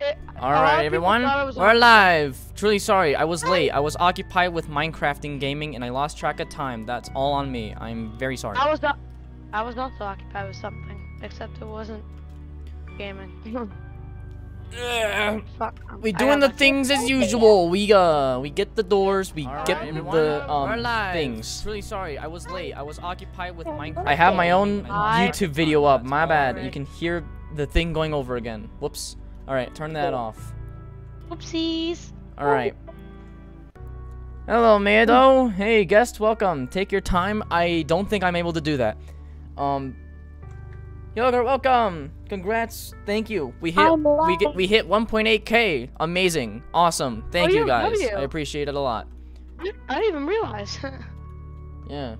It, All a lot of right, people everyone, thought it was we're on- live. Truly sorry, I was late. I was occupied with Minecrafting gaming, and I lost track of time. That's all on me. I'm very sorry. I was not. I was also occupied with something, except it wasn't gaming. Ugh. Fuck. We I doing the things as usual. We uh, we get the doors. We All get right, everyone, the um things. Truly sorry, I was late. I was occupied with Minecraft. I have my own YouTube video up. My bad. You can hear the thing going over again. Whoops. All right, turn that off. Oopsies. All right. Hello, Mado. Hey, guest, welcome. Take your time. I don't think I'm able to do that. Um, Yogurt, welcome. Congrats. Thank you. We hit we get we hit 1.8k. Amazing. Awesome. Thank Oh, you you- guys. W. I appreciate it a lot. I didn't even realize. Yeah.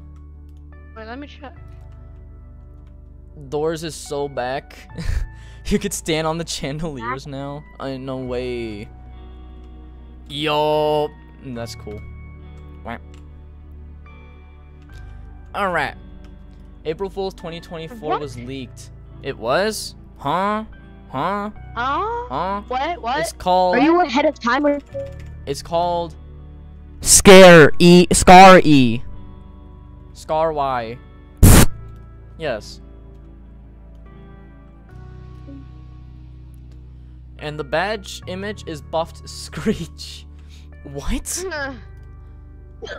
Wait, let me check. Doors is so back. you could stand on the chandeliers now. I no way. Yo, Mm, that's cool. Right. All right. April Fool's 2024 What? was leaked. It was? Huh? Huh? Huh? Huh? What? What? It's called. Are you ahead of time or? It's called. Scare E. Scar E. Scar Y. yes. And the badge image is buffed Screech. What?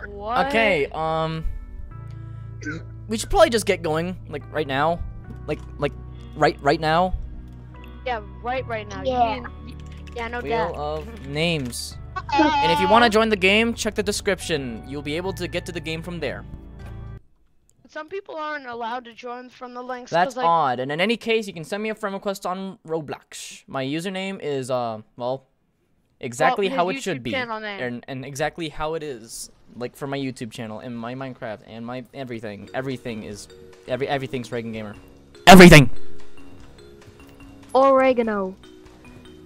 what? Okay, um we should probably just get going like right now. Like like right right now. Yeah, right, right now. Yeah. You, you, yeah, no Wheel doubt. of names. And if you want to join the game, check the description. You'll be able to get to the game from there. Some people aren't allowed to join from the links. That's like, odd. And in any case, you can send me a friend request on Roblox. My username is uh well exactly his how it YouTube should be. name. And and exactly how it is. Like for my YouTube channel and my Minecraft and my everything. Everything is every everything's ReaganGamR. Everything. Oregano.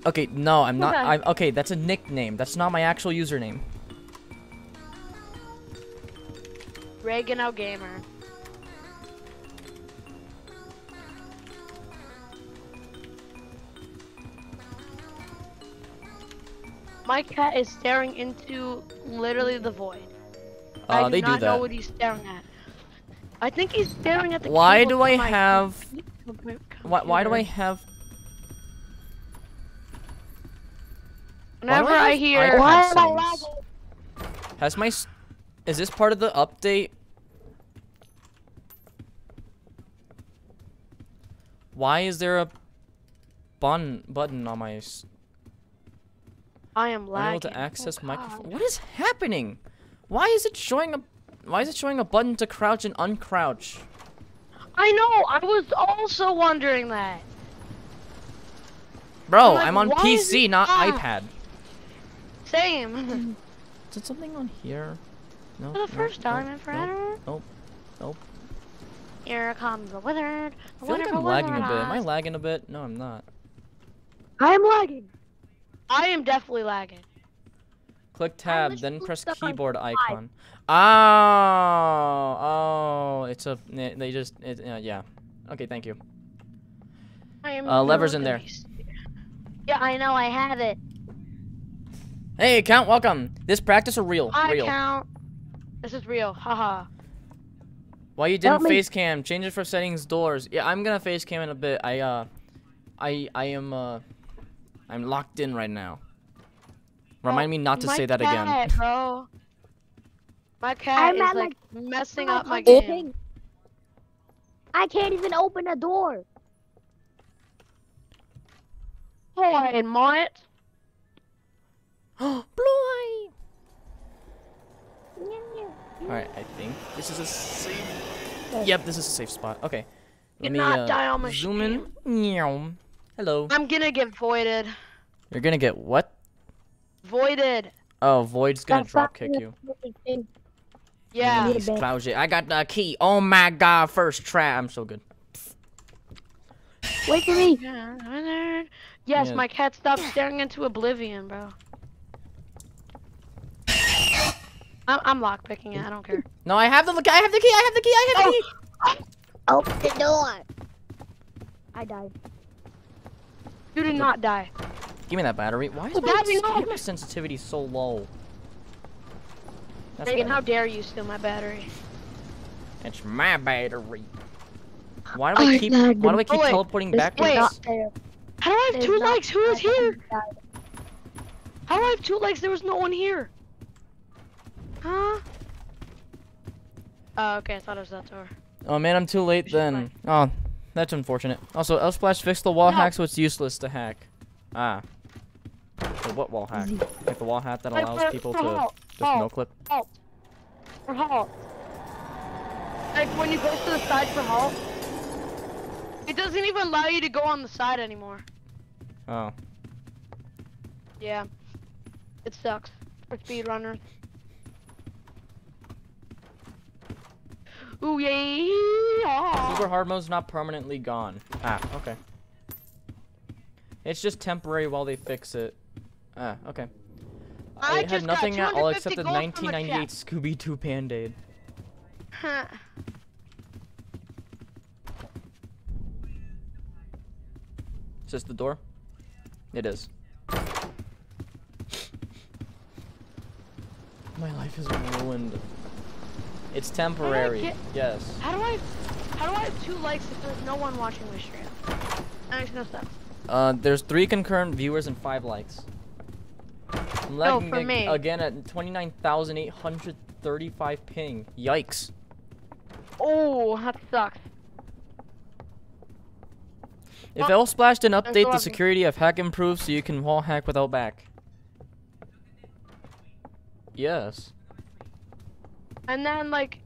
Okay, no, I'm not. Okay. I'm okay. That's a nickname. That's not my actual username. Reagan Gamer. My cat is staring into literally the void. I Uh, do they not do know what he's staring at. I think he's staring at the. Why do I have? Why, why do I have? Whenever do I I hear. iPad Why am I settings? Has my? Is this part of the update? Why is there a button button on my? S- I am lagging. Unable to access oh, microphone. What is happening? Why is it showing a? Why is it showing a button to crouch and uncrouch? I know. I was also wondering that. Bro, I'm like, I'm on PC, not off? iPad. Same. Is it something on here? No. For the no, first no, time in no, forever. Nope. Nope. Here comes the wizard. I feel like I'm lagging a bit. Am I lagging a bit? No, I'm not. I am lagging. I am definitely lagging. Click tab, then press keyboard icon. Oh, oh, it's a. They they just. It, uh, yeah. Okay, thank you. I am Uh, levers in there. Yeah, I know. I have it. Hey, account, welcome. This practice or real? I real. count. This is real. Haha. Why you Help didn't me. face cam? Change it for settings, doors. Yeah, I'm gonna face cam in a bit. I uh, I I am uh, I'm locked in right now. Remind me not to My say that again. bro. My cat I'm is at, like like, messing up my open. game. I can't even open a door. Hey, Mont. Blue eye. Alright, I think this is a safe. Yep, this is a safe spot. Okay. Let Did me not uh, die on my zoom in. Meow. Hello. I'm gonna get voided. You're gonna get what? Voided. Oh, Void's gonna drop kick you. Yeah. Need a Please. Cloudy. I got the key. Oh my god, first try. I'm so good. Wait for me. Yes, Yeah. my cat stopped staring into oblivion, bro. I'm, I'm lockpicking it. I don't care. No, I have the I have the key. I have the key. I have the oh. key. Open the door. I died. You did not die. Give me that battery. Why is Oh, my, battery, s- no! why is my sensitivity so low? That's Reagan, how dare you steal my battery? It's my battery. Why do I I keep? Why do. I keep Oh, teleporting This is backwards? not. How do I have There's two legs? Who is here? How do I have two legs? There was no one here. Huh? Oh, okay. I thought it was that door. Oh man, I'm too late then. Oh, that's unfortunate. Also, LSPLASH fixed the wall No. hack, so it's useless to hack. Ah. So what wall hack? Like the wall hack that allows people to just no clip. For halt. Like when you go to the side for help, it doesn't even allow you to go on the side anymore. Oh. Yeah. It sucks for speedrunners. Ooh yeah. Super hard mode's not permanently gone. Ah, okay. It's just temporary while they fix it. Ah, okay. I I, had nothing at all except the gold from a 1998 Scooby-Doo Band-Aid. Huh. Is this the door? It is. My life is ruined. It's temporary. Yes. How do I how do I have two likes if there's no one watching my stream? That makes no sense. Uh, there's three concurrent viewers and five likes. I'm No, lagging for ag- me. again at 29,835 ping. Yikes. Oh, that sucks. If Well, LSPLASH didn't update the security of hack improve so you can wall hack without back. Yes. And then like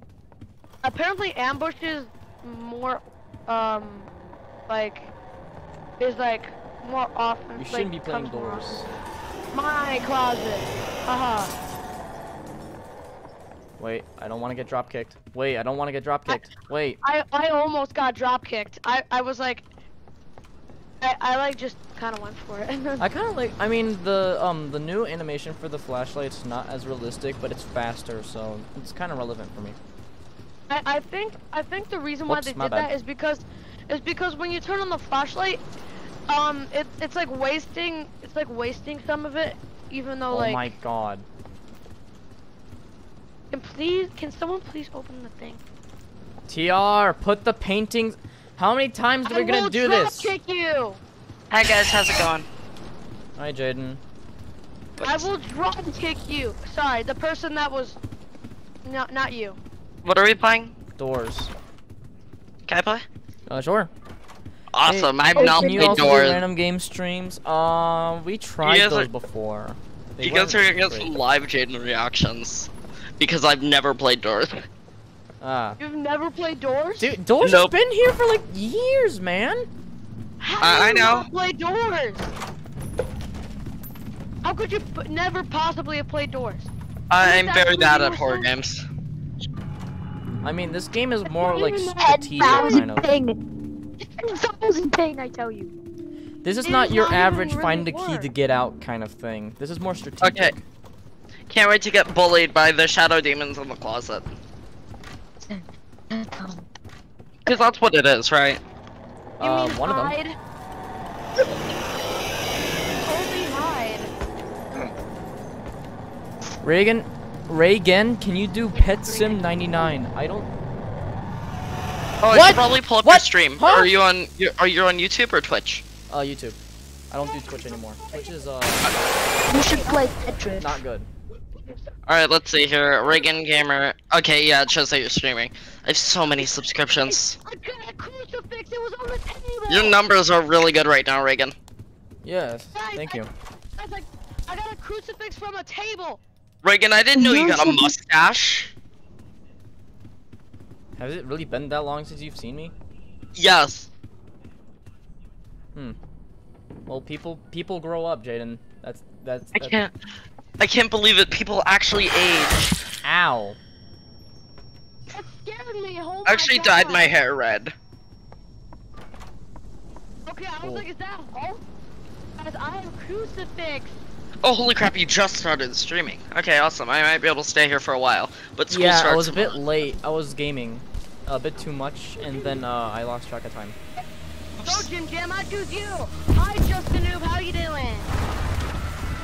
apparently ambush is more um like is like more often You shouldn't like, be playing doors. My closet. Haha. Wait, I don't want to get drop kicked. Wait, I don't want to get drop kicked. Wait. I I almost got drop kicked. I I was like I, I like just kind of went for it. I kind of like. I mean, the um the new animation for the flashlight's not as realistic, but it's faster, so it's kind of relevant for me. I, I think I think the reason why they did bad. that is because is because when you turn on the flashlight, um, it, it's like wasting it's like wasting some of it, even though oh like. my god. Can please can someone please open the thing? Tr, put the paintings. How many times are I we gonna will do drop this? kick you. Hi guys, how's it going? Hi, Jaden. I will drop kick you. Sorry, the person that was. No, not you. What are we playing? Doors. Can I play? Uh, sure. Awesome, I've Hey, not can you played also do random game streams? Uh, we tried those are- before. They You guys are weren't gonna get some live Jaden reactions. Because I've never played doors. Ah. You've never played Doors? Dude, Doors Nope. has been here for like years, man. How I- I know. not play Doors? How could you p- never possibly have played Doors? I'm very bad at horror games. I mean, this game is more not like even that strategic, kind thousand of. ping. thousand ping, I tell you. This is It not is your not average really find a key work. to get out kind of thing. This is more strategic. Okay. Can't wait to get bullied by the shadow demons in the closet. Because that's what it is, right? You Uh, mean one of them. hide? Totally hide. Reagan, Reagan, can you do Pet Sim 99? I don't. Oh, I should probably pull up What? your stream. Huh? Are you on? Are you on YouTube or Twitch? Uh, YouTube. I don't do Twitch anymore. Twitch is uh You should play Tetris. not good. All right, let's see here. ReaganGamR. Okay, yeah, it shows that you're streaming. I have so many subscriptions. I got a crucifix. It was on the table. Your numbers are really good right now, Reagan. Yes, thank you. I like, I got a crucifix from a table. Reagan, I didn't know you got a mustache. Has it really been that long since you've seen me? Yes. Hmm. Well, people people grow up, Jaden. That's that's. I can't. I can't believe it. People actually age. Ow. That scared me. Oh I actually my dyed my hair red. Okay, I was Cool. like, is that Hulk? Guys, I have a crucifix. Oh, holy crap, you just started streaming. Okay, awesome. I might be able to stay here for a while. But school Yeah, starts I was a bit late. I was gaming a bit too much, and then uh, I lost track of time. Go, Jim Jam, I choose you. Hi, Justin Noob, how you doing?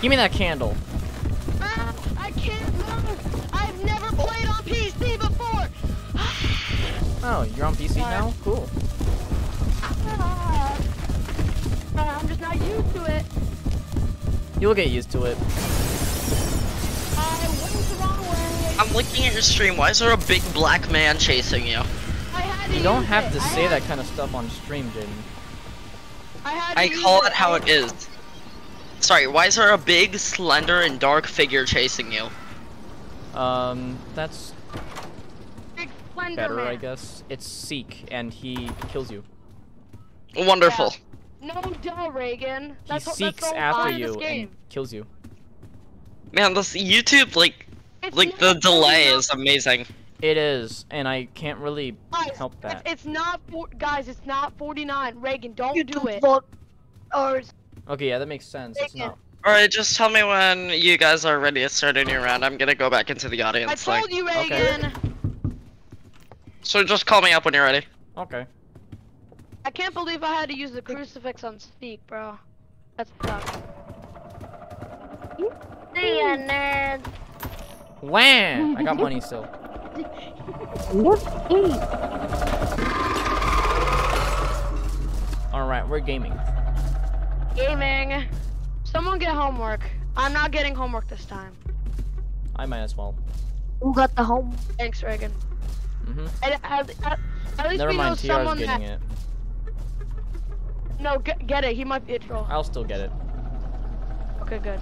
Give me that candle. I can't move. I've never played on PC before. Oh, you're on PC Sorry. now? Cool. I'm just not used to it. You'll get used to it. I went the wrong way. I'm looking at your stream. Why is there a big black man chasing you? I had to You don't have it. to say had- that kind of stuff on stream, Jaden. I, I call it how I- it is. Sorry, why is there a big, slender, and dark figure chasing you? Um, that's Big Slender better, Man. I guess. It's Seek, and he kills you. Wonderful. No duh, Reagan. He That's, that's seeks the whole after you and kills you. Man, this YouTube, like, It's like the delay is amazing. It is, and I can't really Guys, help it's- that. It's, not for, guys. It's not 49. Reagan, don't You do it. vote or Okay, yeah, that makes sense. It's not. Alright, just tell me when you guys are ready to start a new round. I'm gonna go back into the audience. I told Like, you, Okay. So just call me up when you're ready. Okay. I can't believe I had to use the crucifix on Seek, bro. That's tough. see ya, nerd. Wham! I got money still. Yippee. Alright, we're gaming. Gaming. Someone get homework. I'm not getting homework this time. I might as well. Who got the home? Thanks, Reagan. Mm-hmm. And at, at, at least Never we know mind, TR's someone getting that. it. No, get, get it. He might be a troll. I'll still get it. Okay, good.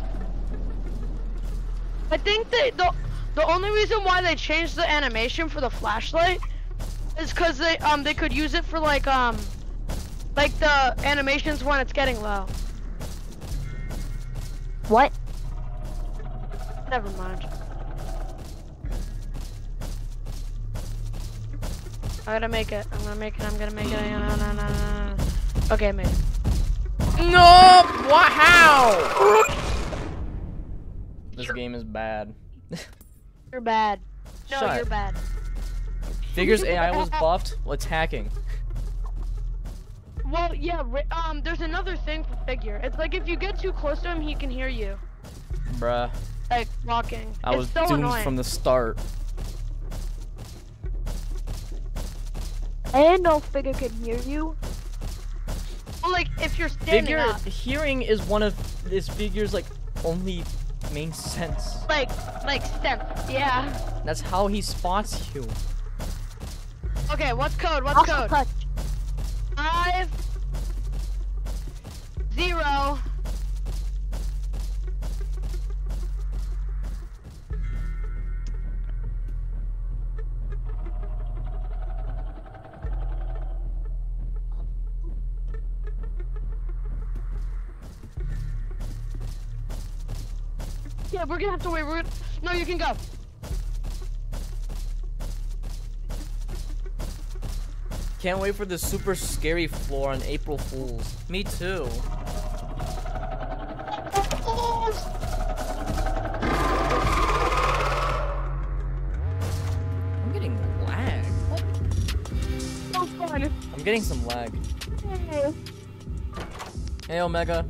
I think that the the only reason why they changed the animation for the flashlight is because they um they could use it for like um like the animations when it's getting low. What? Never mind. I gotta make it. I'm gonna make it. I'm gonna make it. No, no, no, no, no. Okay, I made it. No! What? How? This game is bad. You're bad. No, Shut. you're bad. Figures AI was buffed. What's hacking? Well, yeah. Um, there's another thing for figure. It's like if you get too close to him, he can hear you, Bruh. like walking. I it's was so doomed annoying. from the start. I didn't Figure can hear you. Well, like if you're standing Figure up, hearing is one of this figure's like only main sense. like like step. Yeah. That's how he spots you. Okay, what's code? What's Also code? touch. Five zero. Yeah, we're gonna have to wait. We're gonna... No, you can go. Can't wait for the super scary floor on April Fools. Me too. I'm getting lag. So fun. I'm getting some lag. Hey Omega.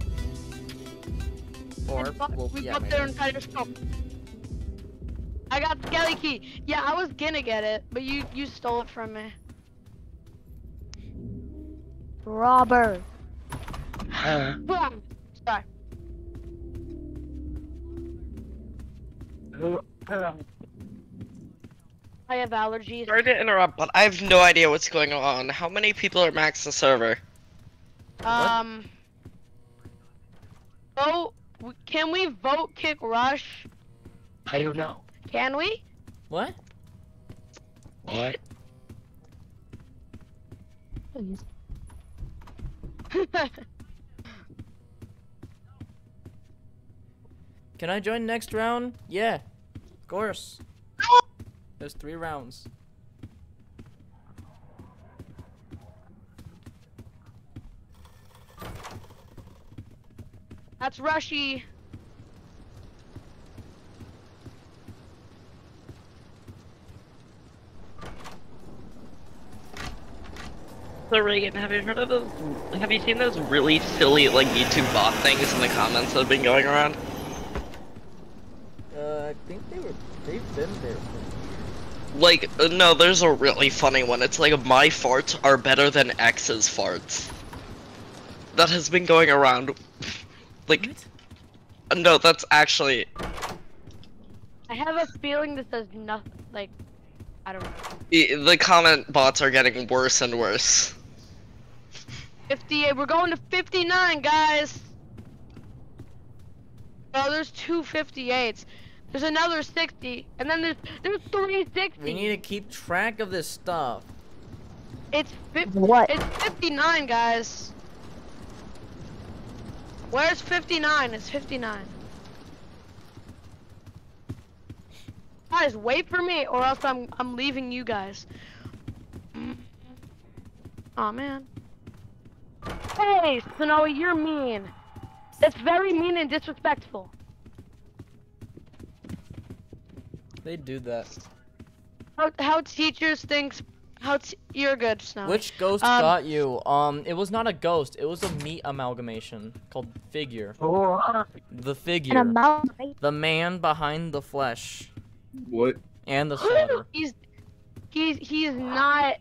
Or well, we yeah, got maybe. their entire scope. I got the Skelly key. Yeah, I was gonna get it, but you you stole it from me. Robber. Boom. Sorry. I have allergies. Sorry to interrupt, but I have no idea what's going on. How many people are max the server? Um. Vote. Can we vote kick rush? I don't know. Can we? What? What? Can I join next round? Yeah. Of course. There's three rounds. That's rushy. So Reagan, have you heard of those? Have you seen those really silly like YouTube bot things in the comments that have been going around? I think they were. They've been there for Like, uh, no, there's a really funny one. It's like my farts are better than X's farts. That has been going around. like, What? uh, no, that's actually. I have a feeling this does nothing. Like, I don't know. The comment bots are getting worse and worse. 58. We're going to 59, guys. Oh, there's two 58s. There's another 60, and then there's there's three 60s. We need to keep track of this stuff. It's fif- What? It's 59, guys. Where's 59? It's 59. Guys, wait for me, or else I'm I'm leaving you guys. Oh man. Hey, Snowy, you're mean. That's very mean and disrespectful. They do that. How, how teachers thinks how t- you're good, Snowy. Which ghost Um, got you? Um, it was not a ghost. It was a meat amalgamation called Figure. Oh, The An figure. amount. The man behind the flesh What? and the slaughter. he's he's he's not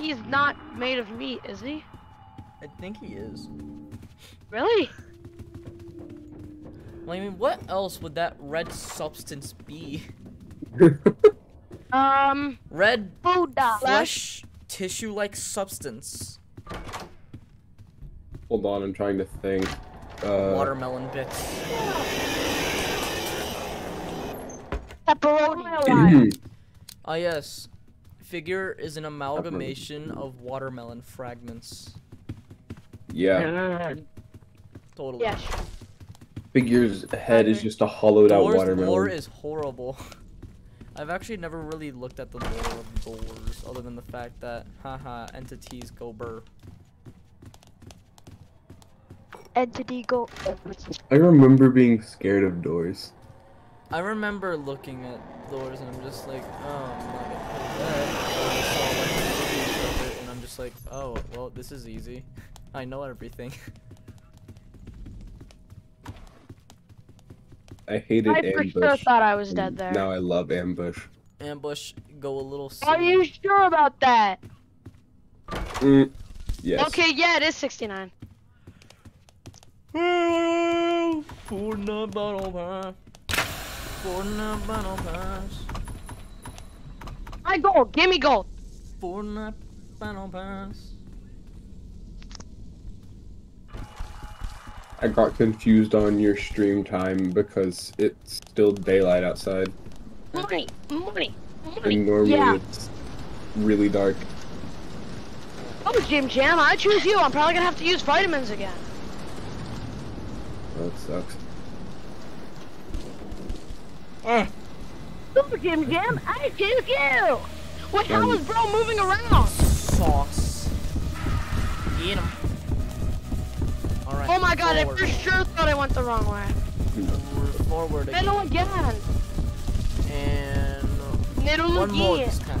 he's not made of meat, is he? I think he is. Really? Well, I mean, what else would that red substance be? Um, Red Food dye. flesh tissue-like substance. Hold on, I'm trying to think. Uh, Watermelon bits. pepperoni. Ah yes. Figure is an amalgamation of watermelon fragments. Yeah. Totally. Yes. Figure's head is just a hollowed out Doors watermelon. lore is horrible. I've actually never really looked at the lore of doors, other than the fact that, haha, entities go burr. Entity go. I remember being scared of doors. I remember looking at doors and I'm just like, oh, I'm not gonna play that. And I saw like the of it and I'm just like, oh, well, this is easy. I know everything. I hated I for ambush. sure thought I was dead there. Now I love ambush. Ambush, go a little Are you sure about that? Mm, yes. Okay, yeah, it is 69. Fortnite battle pass. Fortnite battle pass. My gold, give me gold. Fortnite battle pass. I got confused on your stream time because it's still daylight outside, Money, money, money. and normally Yeah. it's really dark. Oh, Jim Jam, I choose you. I'm probably gonna have to use vitamins again. That sucks. Eh. Oh, Jim Jam, I choose you. What? How Um, is bro moving around? Sauce. Eat 'em. Alright. Oh my god, I forward. for sure thought I went the wrong way. Forward, forward again. Middle again. And Middle one more again. this time.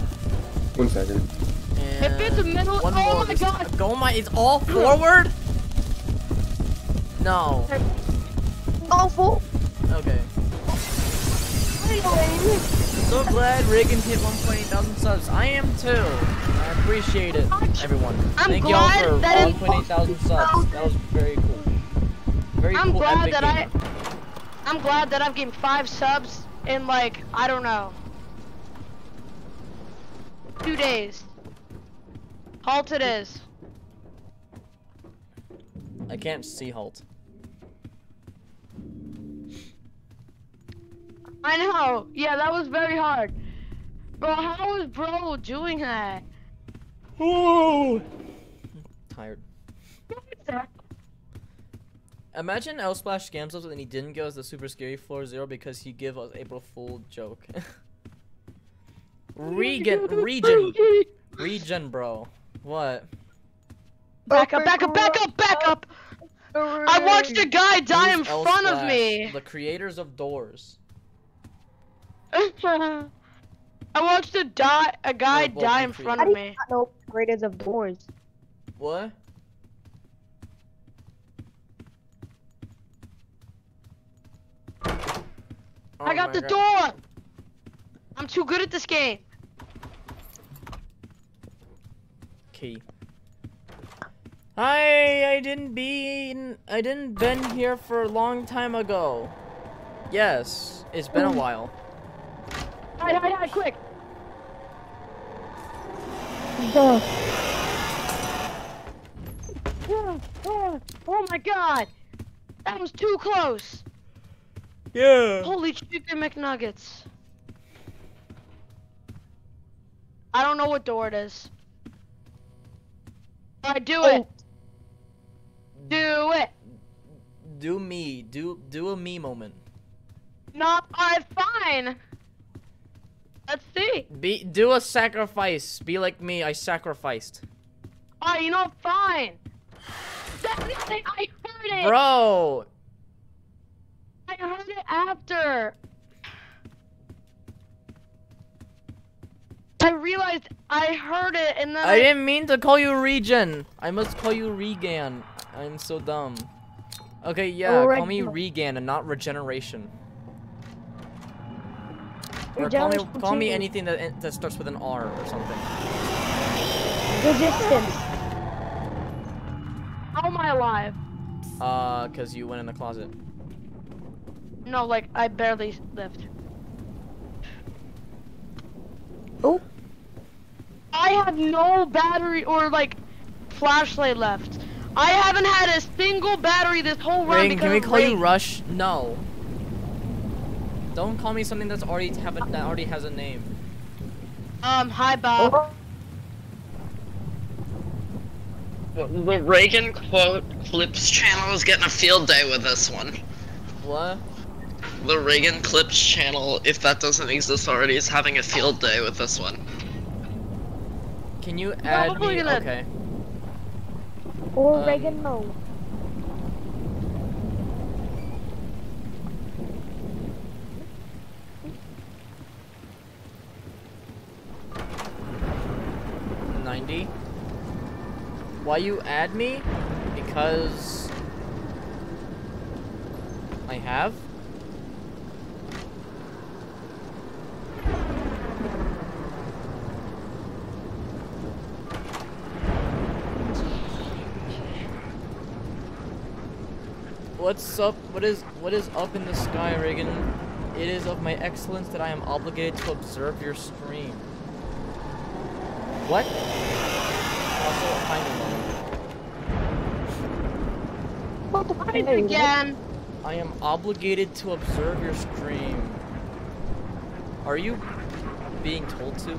One second. And If it's a middle, one oh more my this god. time. Go my, it's all forward? No. Go full. So glad Reagan hit 1.8 thousand subs. I am too. I appreciate it, everyone. I'm Thank y'all for that it- 1.8 thousand subs. That was very cool. Very I'm cool. glad that I. I'm glad that I've gained five subs in like I don't know two days. Halt it is. I can't see halt. I know. Yeah, that was very hard. Bro, how is bro doing that? Tired. Imagine L Splash scams us and he didn't give us the super scary floor zero because he gave us April Fool joke. Regan, Regen, Regen, bro. What? Back up, back up, back up, back up! I watched a guy die in Who's L front of me. The creators of Doors. I watched a die, a guy Oh, die in front of do you me. not know graders of doors? What? I Oh got the God. door. I'm too good at this game. Key. Hi, I didn't be, I didn't been here for a long time ago. Yes, it's been a mm. while. Hide, hide, hide, quick. Ah, Oh my god. That was too close. Yeah. Holy chicken McNuggets. I don't know what door it is. I do it. Do it. Do me, do do a me moment. Not alright, fine. Let's see. Be do a sacrifice. Be like me. I sacrificed. Alright, you know, fine. Thing, I heard it. Bro, I heard it after. I realized I heard it and then I didn't mean to call you Regen. I must call you Regan. I'm so dumb. Okay, yeah, call me Regan and not regeneration. Or call me, call me anything that that starts with an R or something. Resistance. How am I alive? Uh, cause you went in the closet. No, like I barely lived. Oh, I have no battery or like flashlight left. I haven't had a single battery this whole run Regan, because can we of call you rain. Rush? No. Don't call me something that's already have a, that already has a name. Um, hi Bob. The Reagan quote clips channel is getting a field day with this one. What? The Reagan clips channel, if that doesn't exist already, is having a field day with this one. Can you add Probably me? gonna- Okay. or Um, Reagan mode. Ninety. Why you add me? Because I have. What's up? What is what is up in the sky, Reagan? It is of my excellence that I am obligated to observe your stream. What? Also, kind of What the again. I am obligated to observe your stream. Are you being told to?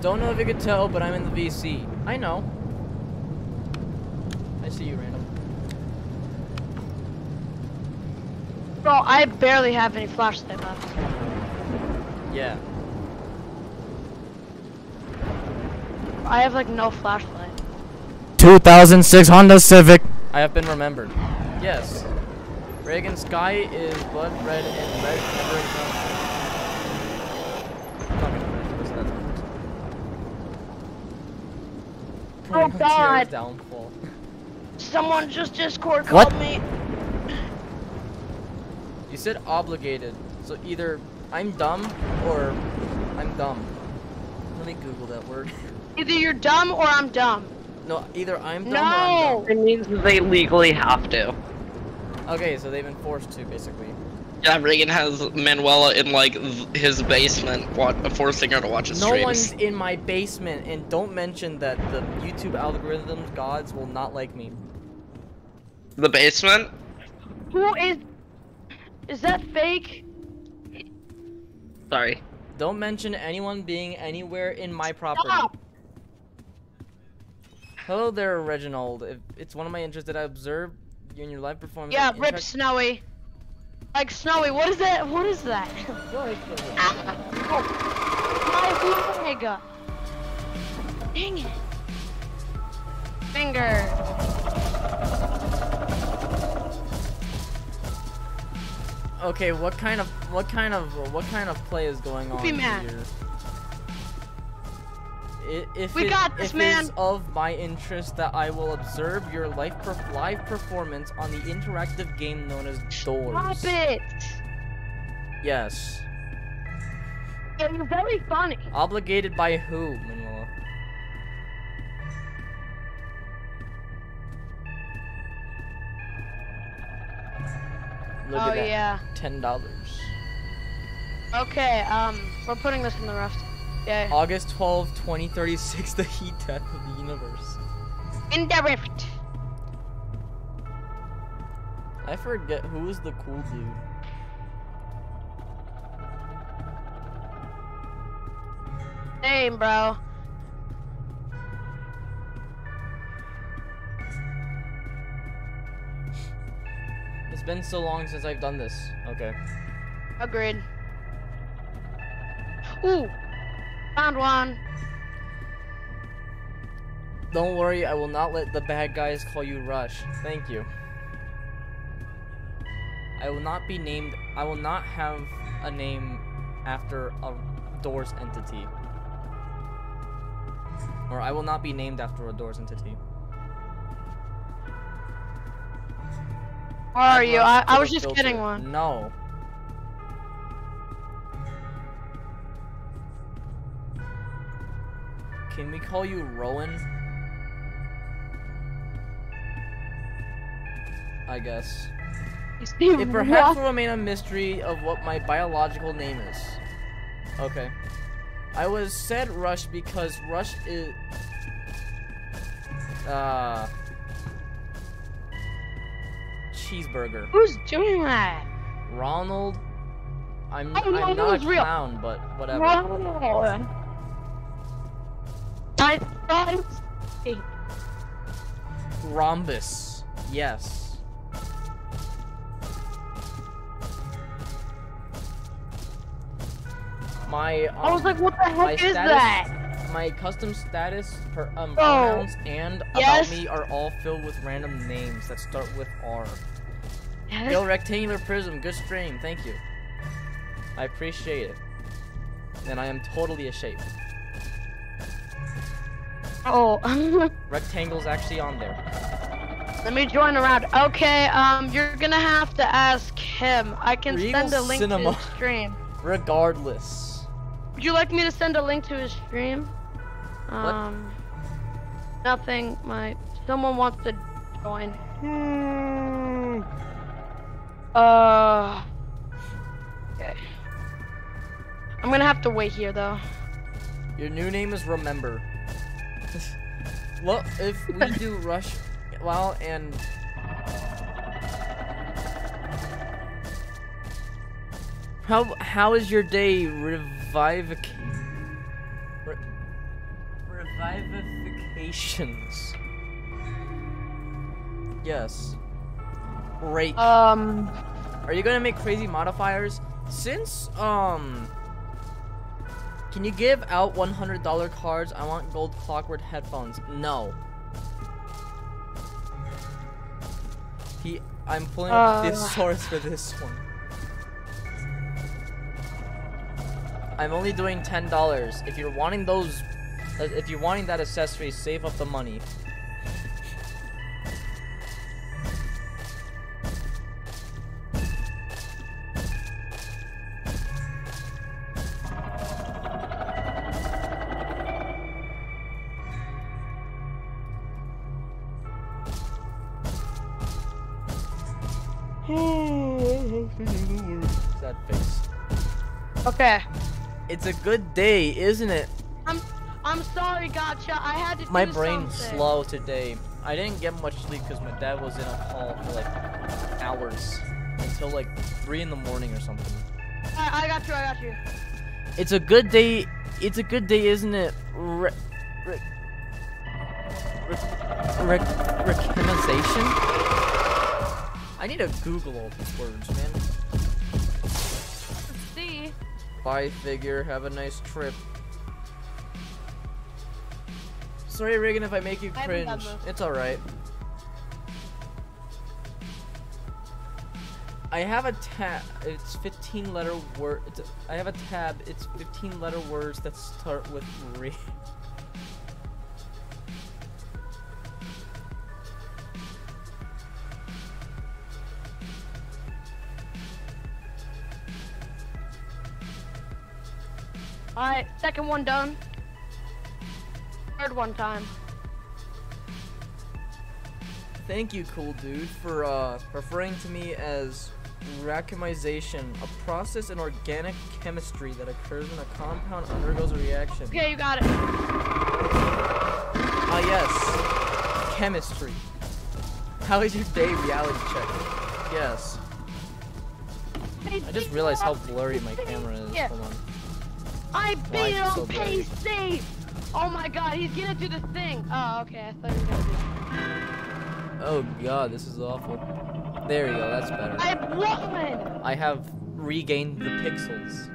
Don't know if you could tell, but I'm in the VC. I know. I see you, random. Bro, I barely have any flashlight left. Yeah. I have like no flashlight. 2006 Honda Civic. I have been remembered. Yes. Reagan Sky is blood red and red never Oh, God. Downfall. Someone just Discord What? called me. You said obligated, so either I'm dumb or I'm dumb. Let me Google that word. Either you're dumb or I'm dumb. No, either I'm dumb No. or I'm It means they legally have to. Okay, so they've been forced to, basically. Yeah, Reagan has Manuela in like his basement, forcing her to watch his No streams. one's in my basement, and don't mention that the YouTube algorithms gods will not like me. The basement? Who is? Is that fake? Sorry. Don't mention anyone being anywhere in my property. Stop. Hello there, Reginald. If it's one of my interests that I observe you in your live performance. Yeah, and rip Snowy. Like Snowy, what is that? What is that? Ah, oh, my leg. Dang it. Finger. Okay, what kind of what kind of what kind of play is going on here? If We it- got this, if man. it's of my interest that I will observe your live, perf- live performance on the interactive game known as Doors. Stop it! Yes. You're very funny. Obligated by who, Look oh at that. yeah. Ten dollars. Okay, um, we're putting this in the raft. Yeah. August 12, 2036, the heat death of the universe. In the rift. I forget who was the cool dude. Same, bro. Been so long since I've done this. Okay. Agreed. Ooh, found one. Don't worry, I will not let the bad guys call you Rush. Thank you. I will not be named. I will not have a name after a Doors entity. Or I will not be named after a Doors entity. Where are you? I, I was just filter. getting one. No. Can we call you Rowan? I guess. It perhaps will remain a mystery of what my biological name is. Okay. I was said Rush because Rush is. Uh. Cheeseburger. Who's doing that? Ronald. I'm, Oh, I'm not a was real. clown, but whatever. Wrong. I thought it was fake. Rhombus. Yes. My. Um, I was like, what the heck is status- that? My custom status per, um, Oh. pronouns and Yes. about me are all filled with random names that start with R. Yes. Yo, rectangular prism, good stream, thank you. I appreciate it. And I am totally a shape. Oh, Rectangle's actually on there. let me join around. Okay, um, you're gonna have to ask him. I can Regal send a link Cinema. to his stream. Regardless. Would you like me to send a link to his stream? Um, nothing. My someone wants to join. Hmm. Uh. Okay. I'm gonna have to wait here though. Your new name is Remember. well, if we do Rush, well, and how how is your day revivic re- revivifications? Yes. Rake. Um. Are you gonna make crazy modifiers? Since um Can you give out $100 cards? I want gold clockwork headphones. No. He I'm pulling up this Uh. source for this one. I'm only doing $10. If you're wanting those uh, if you're wanting that accessory, save up the money. Okay. It's a good day, isn't it? I'm. I'm sorry, Gotcha. I had to. My brain's something. slow today. I didn't get much sleep because my dad was in a call for like hours until like three in the morning or something. I, I got you. I got you. It's a good day. It's a good day, isn't it? Re- re- re- recognition? I need to Google all these words, man. Bye, figure. Have a nice trip. Sorry, Reagan, if I make you I haven't done cringe. It's alright. I have a tab. It's 15 letter word. I have a tab. It's 15 letter words that start with re. second one done. Third one time. Thank you, cool dude, for uh, referring to me as racemization, a process in organic chemistry that occurs when a compound undergoes a reaction. Okay, you got it. Ah, yes. Chemistry. How is your day, reality check? Yes. I just realized how blurry my camera is. Yeah. Hold on. I beat it so on blurry? PC! Oh my god, he's gonna do the thing! Oh, okay, I thought he was gonna do Oh god, this is awful. There you go, that's better. I have won! I have regained the pixels.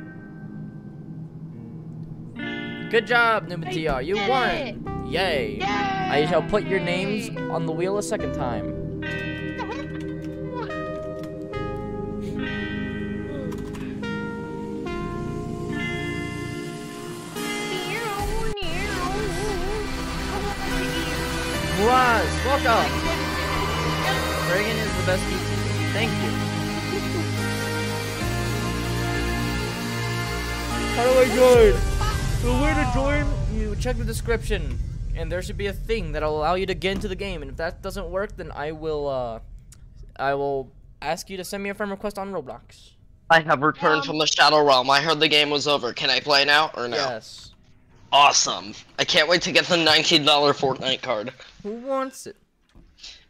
Good job, Numatr. You won! Yay! Yay! I shall put your names on the wheel a second time. Welcome! Reagan is the best YouTuber. Thank you. How do I join? The way to join, you check the description, and there should be a thing that'll allow you to get into the game. And if that doesn't work, then I will, uh, I will ask you to send me a friend request on Roblox. I have returned Um, from the Shadow Realm. I heard the game was over. Can I play now or no? Yes. Awesome. I can't wait to get the $19 Fortnite card. Who wants it?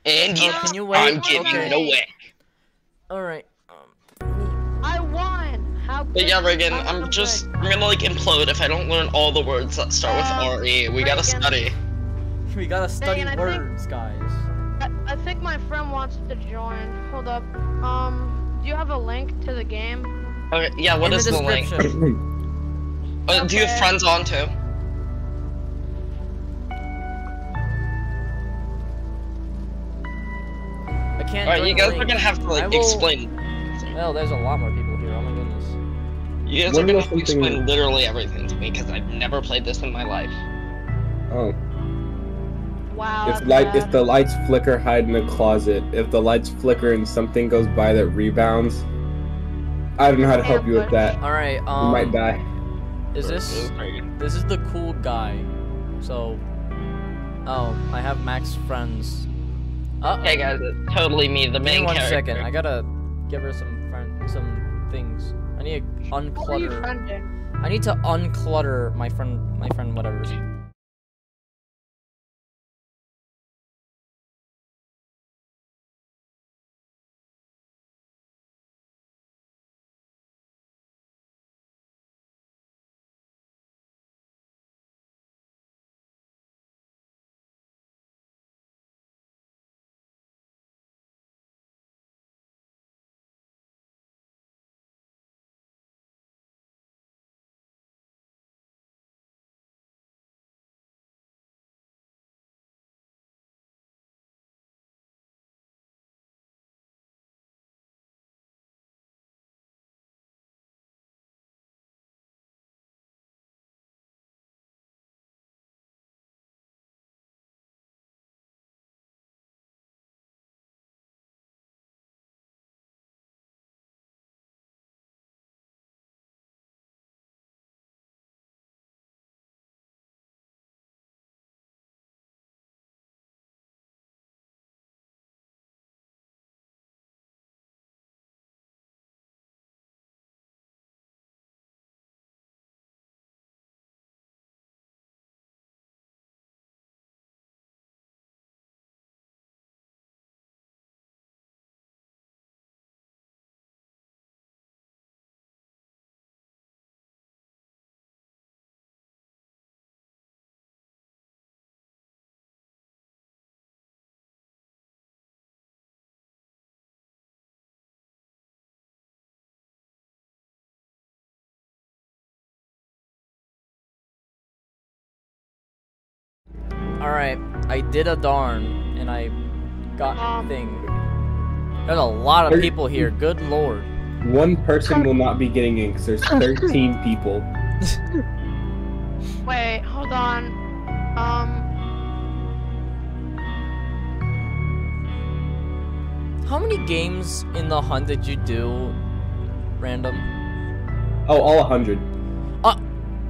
And Oh, yes, can you wait? I'm giving Okay. it away. All right. Um, I won! How But good- yeah, Reagan, I'm I'm just. I'm gonna like implode if I don't learn all the words that start with Um, RE. We gotta Reagan. study. we gotta study Reagan, I think- words, guys. I, I think my friend wants to join. Hold up. Um, do you have a link to the game? Okay, yeah, what In is the the, link? description. Uh, Do you have friends on too? I can't. Alright, you guys link. are gonna have to like will- explain. Well, there's a lot more people here. Oh my goodness. You guys One are gonna have to something- explain literally everything to me because I've never played this in my life. Oh, Wow. if light, if the lights flicker, hide in a closet. If the lights flicker and something goes by that rebounds, I don't know how to help you with that. All right. You Um, might die. is this this is the cool guy? So, oh, I have Max friends. Uh, Hey guys, it's totally me, the give me main one character. second. I gotta give her some friend, some things. I need to Who are you unclutter. I need to unclutter my friend, my friend, whatever. Alright, I did a darn, and I got Um, thing. There's a lot of people here, good lord. One person will not be getting in because there's 13 people. Wait, hold on. Um, How many games in the hunt did you do, random? Oh, all 100. Uh...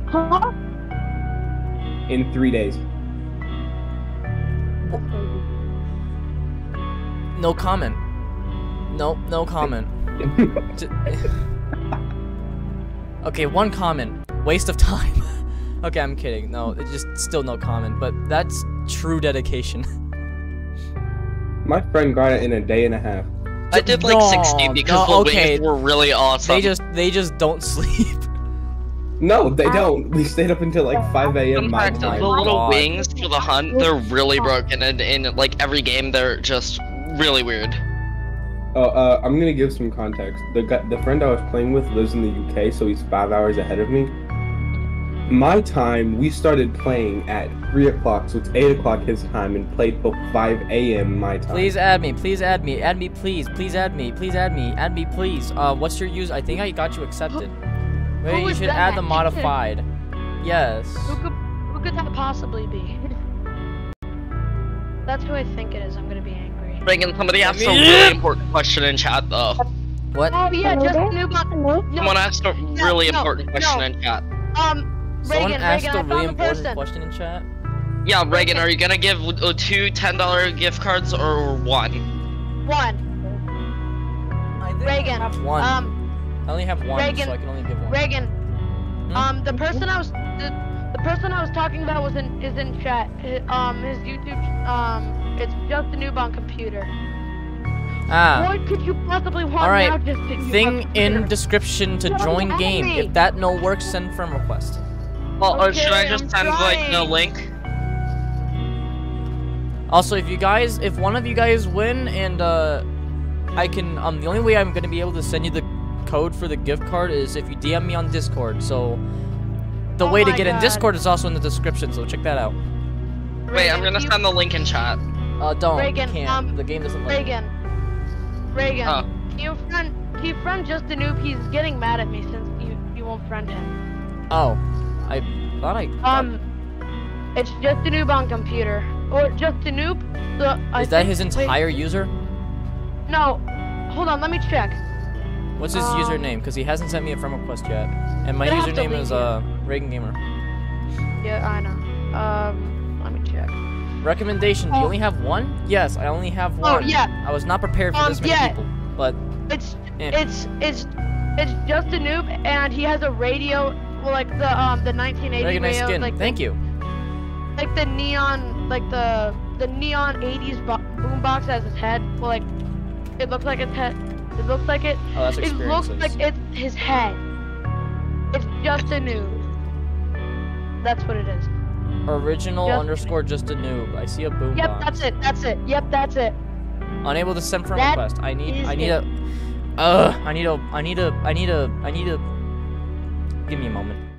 Huh? in three days. No comment. No, no comment. Okay, one comment. Waste of time. okay, I'm kidding. No, it's just still no comment, but that's true dedication. My friend got it in a day and a half. I did like No, 60 because no, the okay. wings were really awesome. They just they just don't sleep. No, they don't. We stayed up until like 5 a.m. In my fact, the little oh God. wings for the hunt, they're really broken, and in like every game, they're just really weird. Oh, uh, I'm gonna give some context. The guy, the friend I was playing with lives in the UK, so he's five hours ahead of me. My time, we started playing at three o'clock, so it's eight o'clock his time, and played till 5 a.m. my time. Please add me. Please add me. Add me, please. Please add me. Please add me. Add me, please. Uh, what's your use? I think I got you accepted. Wait, you should add the modified. Yes. Who could who could that possibly be? That's who I think it is. I'm gonna be angry. Reagan, somebody asked a really important question in chat, though. What? Oh yeah, just there? a new box. No, Someone asked a really no, important question no. in chat. um, Someone Reagan, asked Reagan, a I really found the important person. question in chat. Yeah, Reagan, are you gonna give uh, two $10 gift cards or one? One. I Reagan, I have one. Um, I only have one, Reagan, so I can only give one. Reagan. Hmm? Um, the person I was the, the person I was talking about was in is in chat. Um, his YouTube. Um, it's just a noob on computer. Ah. What could you possibly want All right. now? Just a noob on Thing in description to No, join add game. me. If that no works, send friend request. Well, or should I just I'm send like the link? Also, if you guys, if one of you guys win and uh, I can, um, the only way I'm gonna be able to send you the code for the gift card is if you DM me on Discord. So the Oh way to my get in Discord is also in the description. So check that out. Wait, I'm gonna send the link in chat. Uh, don't. Reagan, you can't. um, the game doesn't let. you. Reagan. Reagan. Oh. Can you friend? Can you friend just a noob? He's getting mad at me since you you won't friend him. Oh, I thought I. Um, it's just a noob on computer, or just a noob. The, I is that think- his wait, entire user? no, hold on. Let me check. What's his Um, username? Because he hasn't sent me a friend request yet. And my Gonna have to username is it. uh ReaganGamR. Yeah, I know. Um, let me check. Recommendation: Do you Oh. only have one? Yes, I only have Oh one. yeah, I was not prepared for Um, this many yeah. people, but it's eh. it's it's it's just a noob, and he has a radio, well, like the um the 1980 Reagan, nice radio, skin. like Thank the, you. like the neon, like the the neon 80s bo- boombox as his head. Well, like it looks like its head. It looks like it. Oh, that's It looks like it's his head. It's just a noob. That's what it is. Original underscore just a noob. I see a boom Yep, box. that's it. That's it. Yep, that's it. Unable to send friend That request. I need. I need it. a. Ugh. I need a. I need a. I need a. I need a. Give me a moment.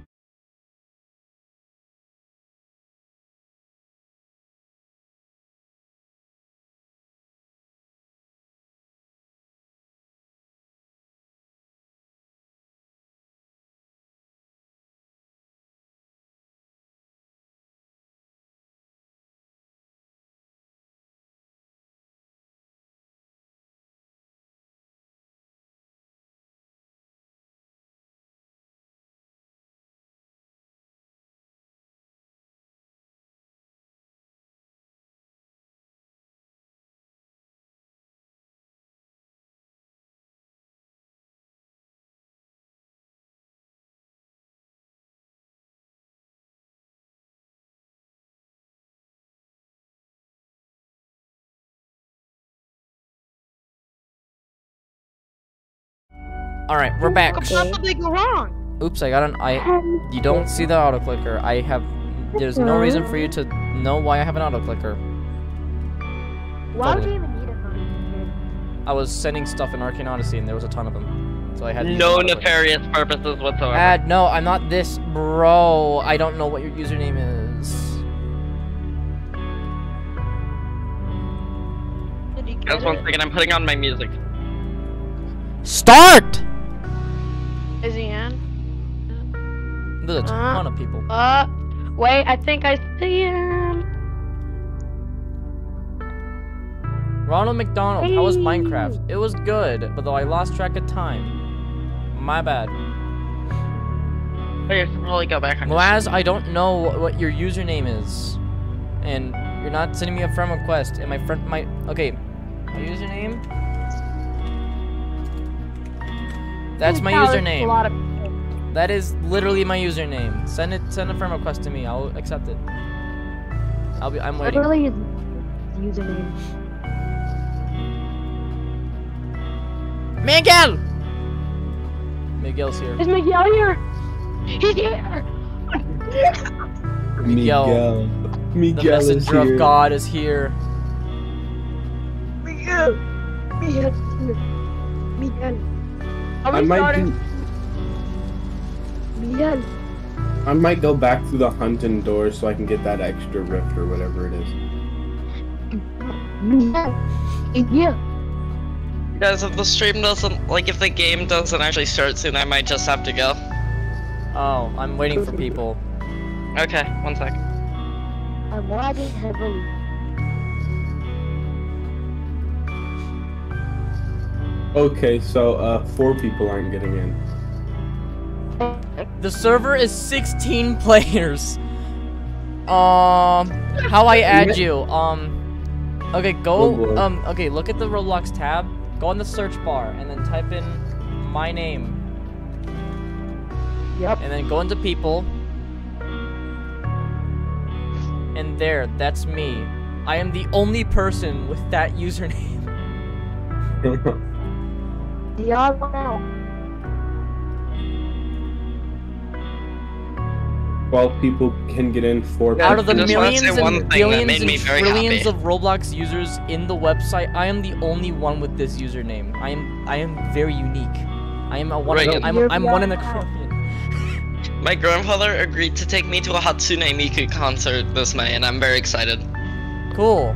All right, we're back. What could possibly go wrong? Oops, I got an. I. You don't see the auto clicker. I have. There's no reason for you to know why I have an auto clicker. Why would you even need a phone? I was sending stuff in Arcane Odyssey and there was a ton of them, so I had. No an clicker. nefarious purposes whatsoever. Ad, no, I'm not this, bro. I don't know what your username is. Did you Just one it? second, I'm putting on my music. Start. Is he in? There's a Uh. ton of people. Uh, wait. I think I see him. Ronald McDonald, how was Minecraft? It was good, but though I lost track of time. My bad. Okay, probably go back on your Moaz, I don't know what your username is, and you're not sending me a friend request. And my friend, my okay, my username. That's my Alex, A username. lot of. That is literally my username. Send it. Send a friend request to me. I'll accept it. I'll be. I'm waiting. Literally his username. Miguel. Miguel's here. Is Miguel here? He's here! Miguel. The Miguel is messenger of. God is here. Miguel! Miguel! Miguel! Are I might starting? do, Miguel! I might go back through the hunting door so I can get that extra rift or whatever it is. Miguel! He's here! Guys, if the stream doesn't, like, if the game doesn't actually start soon, I might just have to go. Oh, I'm waiting for people. Okay, one sec. I'm lagging heavily. Okay, so uh, four people aren't getting in. The server is 16 players. Um, how I add you? Um, okay, Oh, go. Um, okay, look at the Roblox tab. Go on the search bar and then type in my name. Yep. And then go into people. And there, that's me. I am the only person with that username. The odd one out. Twelve people can get in. Four. Yeah, Out of the I just wanna millions and billions and trillions happy. of Roblox users in the website, I am the only one with this username. I am I am very unique. I am a one. Right. I'm You're I'm one in a crowd. My grandfather agreed to take me to a Hatsune Miku concert this May, and I'm very excited. Cool.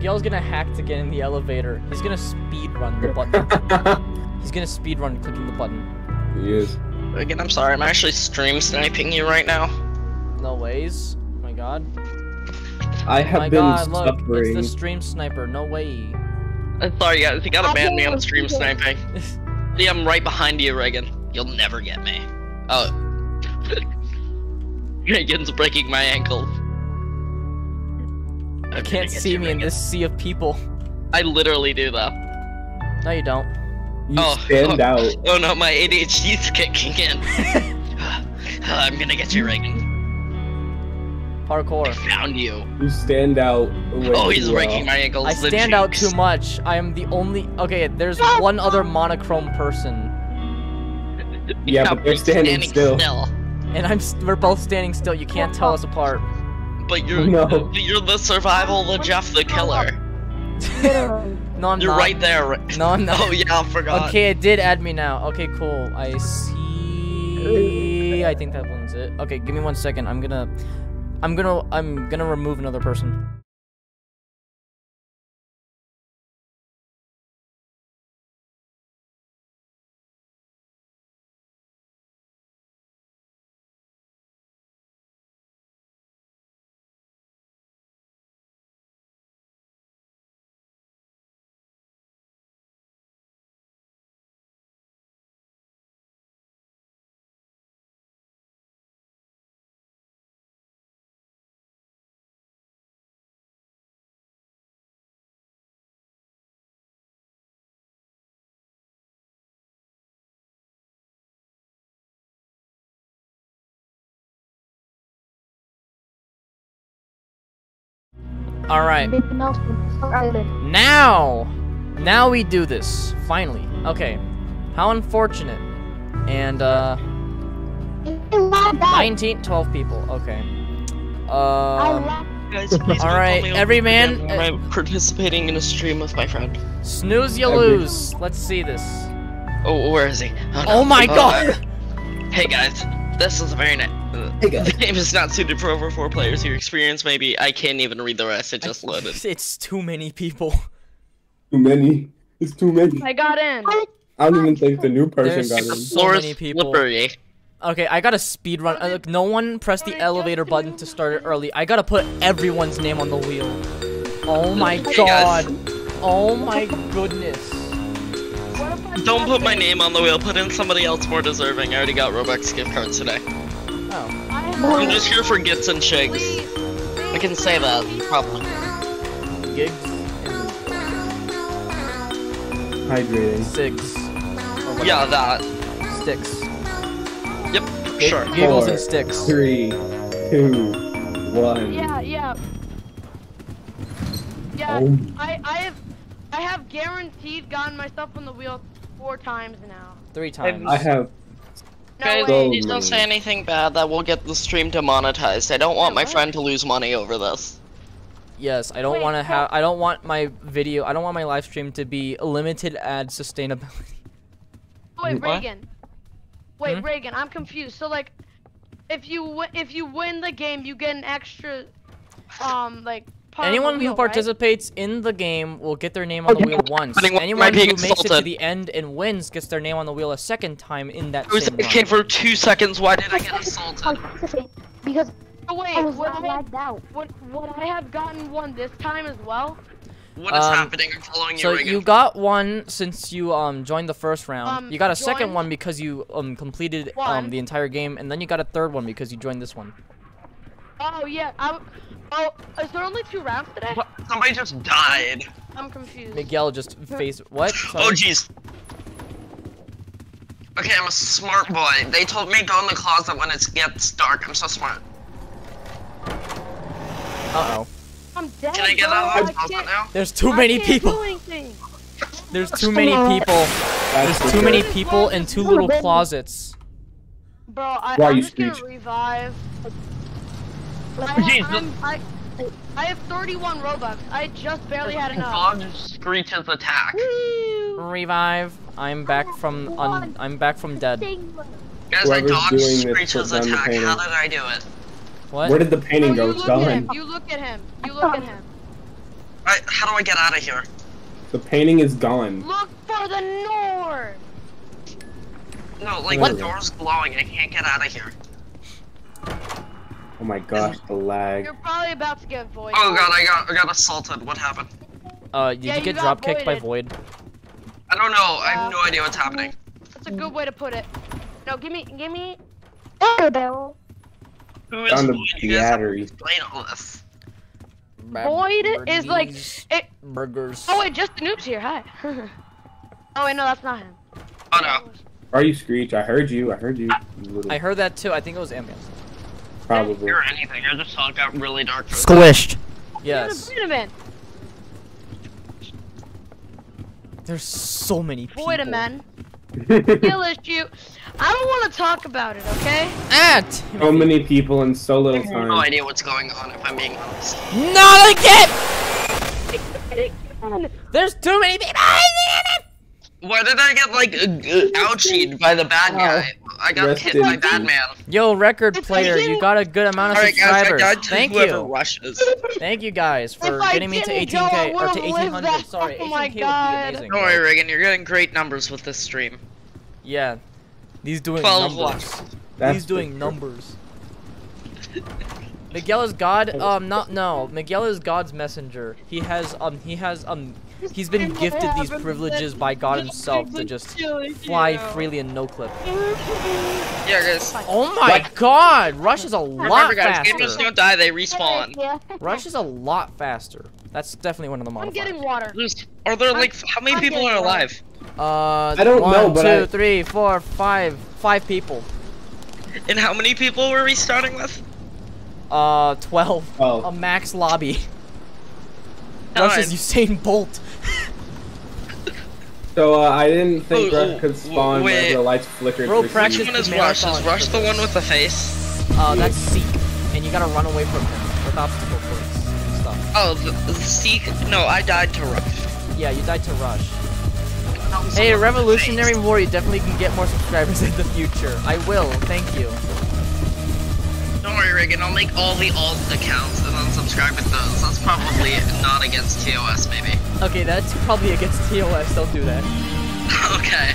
Miguel's gonna hack to get in the elevator. He's gonna speed run the button. He's gonna speed run clicking the button. he is. Again, I'm sorry, I'm actually stream sniping you right now. No ways. Oh my god. I oh have my been god, Look, it's the stream sniper. No way. I'm sorry, guys, you gotta I ban me on can't stream it. sniping. See, I'm right behind you, Reagan. You'll never get me. Oh. Reagan's breaking my ankle. You can't see me in this sea of people. I literally do, though. No, you don't. You Oh, stand oh. out. Oh no, my ADHD's kicking in. I'm gonna get you, Reagan. I Parkour. found you. You stand out. Oh, he's too well. Uh, breaking my ankles. I the stand out too much. I am the only. Okay, there's one other monochrome person, Yeah, but they're standing still. and I'm. s- We're both standing still. You can't tell us apart. But you're No. you're the survival, the Jeff the killer. Literally. No, I'm You're not. right there. Re- No, I'm not. Oh yeah, I forgot. Okay, it did add me now. Okay, cool. I see. I think that one's it. Okay, give me one second. I'm gonna. I'm gonna. I'm gonna remove another person. All right. Big announcement. Island. Now, now we do this. Finally. Okay. How unfortunate. And uh, I lagged out. 19, 12 people. Okay. I Um, Guys, please Alright, call me over every man- when I'm participating in a stream with my friend. snooze you lose. Let's see this. Oh, where is he? no. Oh my Oh, god. Hey guys, this is very nice. Hey, guys. The game is not suited for over four players. Your experience maybe I can't even read the rest. It just loaded. It's too many people. Too many. It's too many. I got in. I don't even think the new person There's got The in. so many people. slippery. Okay, I gotta speed run. Uh, look, no one pressed the elevator button to start it early. I gotta put everyone's name on the wheel. Oh my god. Oh my goodness. What if I Don't put my name on the wheel. Put in somebody else more deserving. I already got Robux gift cards today. Oh. I have- I'm just here for gifts and shakes. Please, I can say that probably. Gigs Hydrating. six. Oh yeah, that. Sticks. Yep. Gig- Sure. Giggles Four, and sticks. Three, two, one. Yeah, yeah. Yeah, Oh. I, I have, I have guaranteed gotten myself on the wheel four times now. Three times. I have No Guys, way. please don't say anything bad that will get the stream demonetized. I don't want my friend to lose money over this. Yes, I don't want to have. I don't want my video. I don't want my live stream to be limited ad sustainability. Wait, What? Reagan. Wait, Hmm? Reagan, I'm confused. So like, if you wi- if you win the game, you get an extra, um, like. Part Anyone wheel, who right? participates in the game will get their name on the wheel once. Anyone Anyone who be makes it to the end and wins gets their name on the wheel a second time in that I was same AFK run. for two seconds. Why did I get assaulted? Because Oh, wait, I was would not I, lagged out. would, would I have gotten one this time as well? What is Um, happening? I'm following you, So Reagan. you got one since you um joined the first round. Um, you got a second one because you um completed um the entire game, and then you got a third one because you joined this one. Oh yeah, I. w- Oh, is there only two rounds today? What? Somebody just died. I'm confused. Miguel just faced what? Oh jeez. Okay, I'm a smart boy. They told me go in the closet when it gets dark. I'm so smart. Uh oh. I'm dead. Can I get bro. out of the closet now? There's too I many can't people. There's too many people. There's too many people in two little closets. Bro, I, Why I'm just gonna revive. I, Jeez, I'm, I, I have 31 Robux. I just barely had enough. Dog screeches attack. Woo! Revive. I'm back oh, from un I'm back from dead. Thing. Guys, I Whoever's dodged doing screeches put down the attack. How did I do it? What? Where did the painting No, go? you It's look at him. gone. You look at him. You look at him. I, how do I get out of here? The painting is gone. Look for the north. No, like What? the door's glowing. I can't get out of here. Oh my gosh, the lag. You're probably about to get void. Oh god, I got I got assaulted. What happened? Uh, did Yeah, you you get got drop kicked by. Void? I don't know. I have no idea what's happening. That's a good way to put it. No, give me, give me. Water barrel. Who is Down the Void? You guys have to battery. explain all this. Void is like it. burgers. Oh wait, just the noobs here. Hi. oh wait, no, that's not him. Oh no. Are you Screech? I heard you. I heard you. you little, I heard that too. I think it was ambulance. Probably. Or anything. I just saw it got really dark. Squished. Yes. Wait a minute. There's so many people. Wait a minute. Skill issue. I don't want to talk about it. Okay. At. so many people in so I little have no idea what's going on if I'm being honest. Not again. There's too many people. Why did I get like uh, uh, ouchied by the bad guy? I got Rest hit by peace. Batman. Yo, record player, you got a good amount of Alright subscribers. died to Thank you. rushes. Thank you guys for If getting me to didn't go, I 18k or to 1800. Sorry, oh 18k my would be God. amazing. Don't worry, Reagan, you're getting great numbers with this stream. Yeah. He's doing 12 numbers. likes. That's He's doing for numbers. Miguel is God. Um, not no. Miguel is God's messenger. He has um he has um he's been gifted these privileges by God Himself to just fly freely and no clip. Yeah, guys. Oh my God! Rush is a lot Remember, guys, gamers faster. don't die; they respawn. Yeah. Rush is a lot faster. That's definitely one of the I'm getting water. There's- Are there like how many I'm people are alive? Uh, I don't one, know, but two, I- three, four, five, five people. And how many people were we starting with? Uh, twelve. Twelve. A max lobby. Rush is Nine. Usain Bolt. So uh, I didn't think Oh, Rush oh, could spawn wait. whenever the lights flickered. Bro, for practice Which Siege. one is Rush? Is Rush the one with the face? Uh, that's Seek, and you gotta run away from him with obstacle course and stuff. Oh, the, the Seek. No, I died to Rush. Yeah, you died to Rush. Hey, Revolutionary War, you definitely can get more subscribers in the future. I will, thank you. Don't worry, Reagan. I'll make all the alt accounts and unsubscribe with those. That's probably not against TOS, maybe. Okay, that's probably against TOS, don't do that. okay.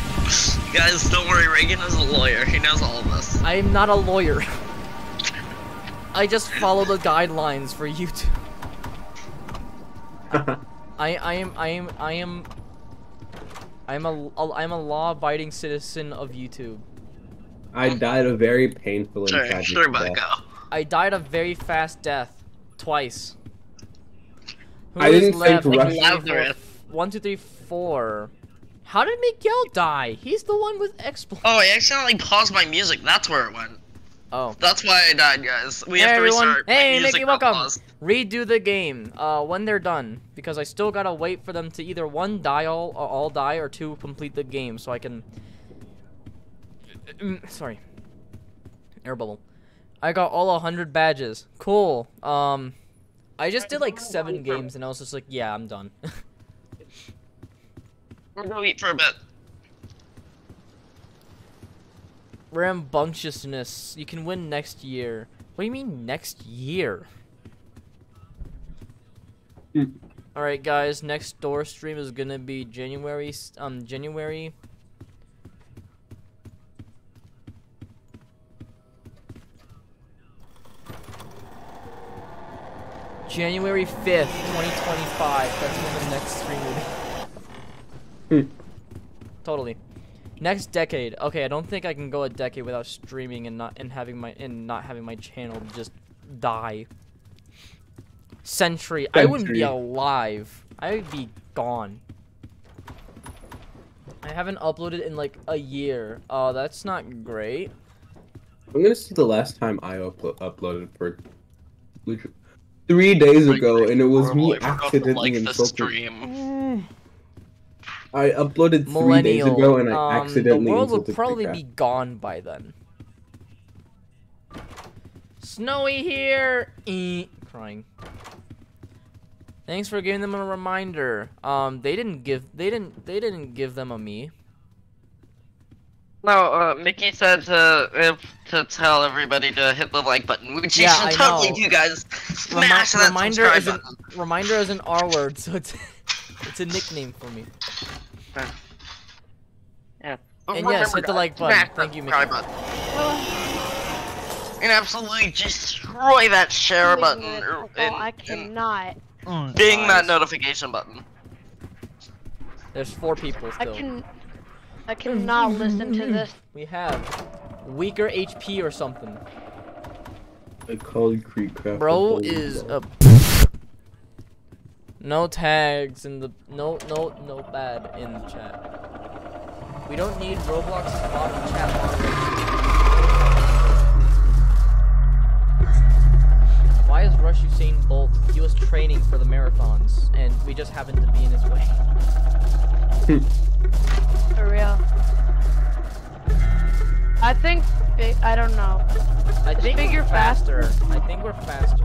Guys, don't worry. Reagan is a lawyer. He knows all of this. I am not a lawyer. I just follow the guidelines for YouTube. I I am I am I am I'm a, a I'm a law-abiding citizen of YouTube. I died a very painful and Sure, tragic sure, death. Bucko. I died a very fast death twice. Who I didn't left? think One, Rush- two, three, four, f- One, two, three, four. How did Miguel die? He's the one with exploit. Oh, I accidentally paused my music. That's where it went. Oh. That's why I died, guys. We Hey, have to everyone. restart. Hey, music Mickey, welcome. paused. Redo the game uh, when they're done because I still gotta wait for them to either one die all, or all die or two complete the game so I can. Mm, Sorry. Air bubble. I got all hundred badges. Cool. Um, I just did like seven games and I was just like, yeah, I'm done. We'll go eat for a bit. Rambunctiousness. You can win next year. What do you mean next year? Hmm. All right, guys. Next door stream is gonna be January. Um, January. January 5th, 2025. That's when the next stream will be. Hmm. Totally. Next decade. Okay, I don't think I can go a decade without streaming and not and having my and not having my channel just die. Century. I wouldn't be alive. I would be gone. I haven't uploaded in like a year. Oh, that's not great. I'm gonna see the last time I uplo- uploaded for three days ago, and it was me I forgot to accidentally like the stream. I uploaded three Millennial. days ago, and I um, accidentally the world will probably be gone by then. Snowy here. Eh, crying. Thanks for giving them a reminder. Um, they didn't give they didn't they didn't give them a me. No, uh, Mickey said to if, to tell everybody to hit the like button, which Yeah, you I should totally know. do, guys. Remi- Smash that reminder subscribe isn't button. reminder is an R word, so it's it's a nickname for me. Yeah. And yes, hit the like button. smash Thank you, Mickey. button. And absolutely destroy that share Wait button. minute, or- Uncle, and- I and cannot. ding that notification button. There's four people I still. can. I cannot listen to this. We have weaker HP or something. I called Creek Craft. Bro is a no tags in the no no no bad in the chat. We don't need Roblox's bottom chat moderation. Why is Rush Usain Bolt? He was training for the marathons, and we just happened to be in his way. For real. I think. I don't know. I think figure we're faster. I think we're faster.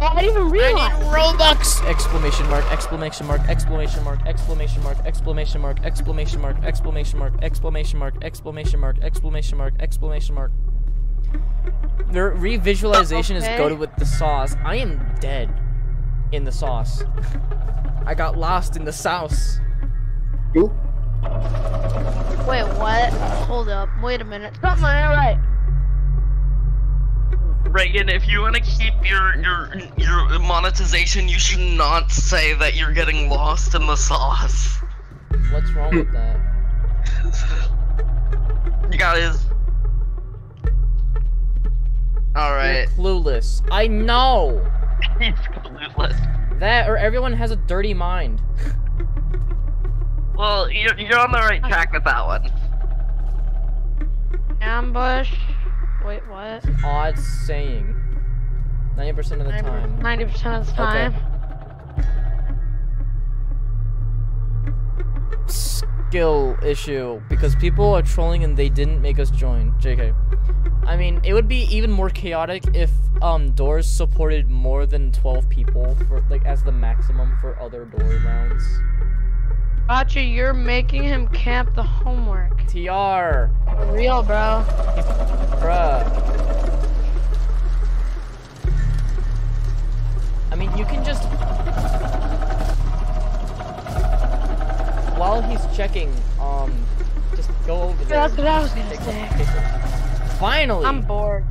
Oh, I didn't even realize. Robux! Exclamation mark, exclamation mark, exclamation mark, exclamation mark, exclamation mark, exclamation mark, exclamation mark, exclamation mark, exclamation mark, exclamation mark, exclamation mark. The revisualization is Okay. goaded with the sauce. I am dead in the sauce. I got lost in the sauce. Ooh, Wait, what? Hold up. Wait a minute. Something ain't right. Reagan, if you want to keep your your your monetization, you should not say that you're getting lost in the sauce. What's wrong with that? You guys. All You're clueless. I know! He's clueless. That or everyone has a dirty mind. Well, you're you're on the right track with that one. Ambush. Wait, what? Odd saying. 90% of the time. Ninety percent of the time. Okay. skill issue because people are trolling and they didn't make us join. JK. I mean, it would be even more chaotic if um doors supported more than 12 people for like as the maximum for other door rounds. Gotcha. You're making him camp the homework. TR, For real, bro. bruh. I mean, you can just while he's checking, um, just go over there. That's what I was gonna say. Finally. I'm bored.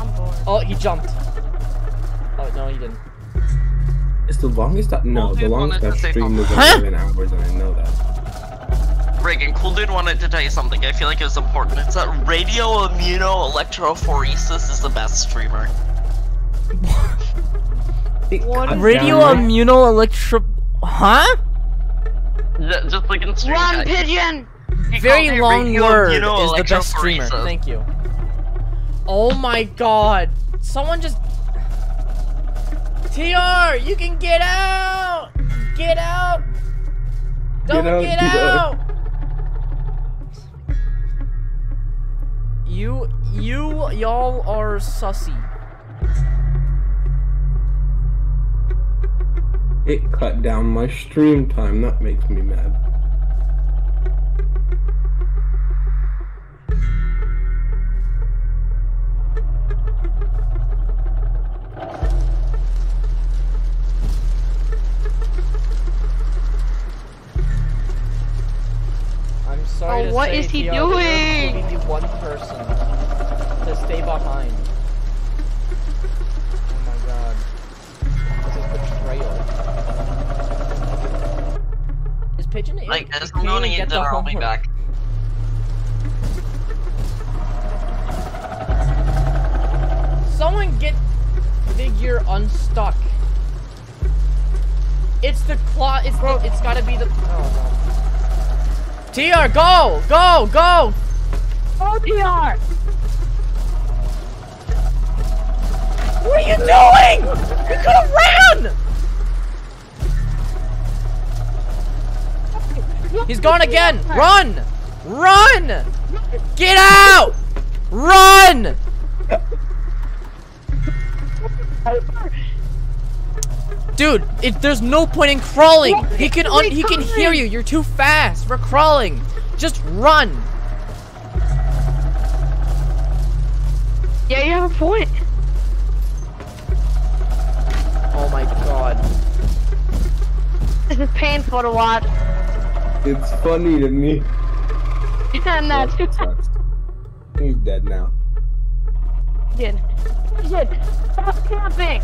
I'm bored. Oh, he jumped. Oh no, he didn't. It's the longest. I, no, Cool the longest wanted I've to say streamed was something. Huh? 11 hours, and I know that. Reagan, cool dude wanted to tell you something. I feel like it's important. It's that radio immunoelectrophoresis is the best streamer. It What is- Radio down my- immuno electro. Huh? Ju- Just like in stream Run, pigeon! He Very long word is the best streamer. Thank you. Oh my god. Someone just. TR, you can get out! Get out! Don't out, get out! You, you, y'all are sussy. It cut down my stream time. That makes me mad. Sorry Oh, to what say, is he TR, but you're doing? including the one person to stay behind. Oh my god. This is betrayal. Is Pigeon able Like, guys, can I'm going to eat get the dinner. I'll be back. Someone get figure unstuck. It's the claw. It's the, it's gotta be the. Oh no. TR, go, go, go! Oh, TR! What are you doing? You could have ran! He's gone again! Run! Run! Get out! Run! Dude, it, there's no point in crawling. He can un, he can hear you. You're too fast. We're crawling. Just run. Yeah, you have a point. Oh my god. This is painful to watch. It's funny to me. And that's That sucks. He's dead now. Pigeon. Pigeon, stop camping!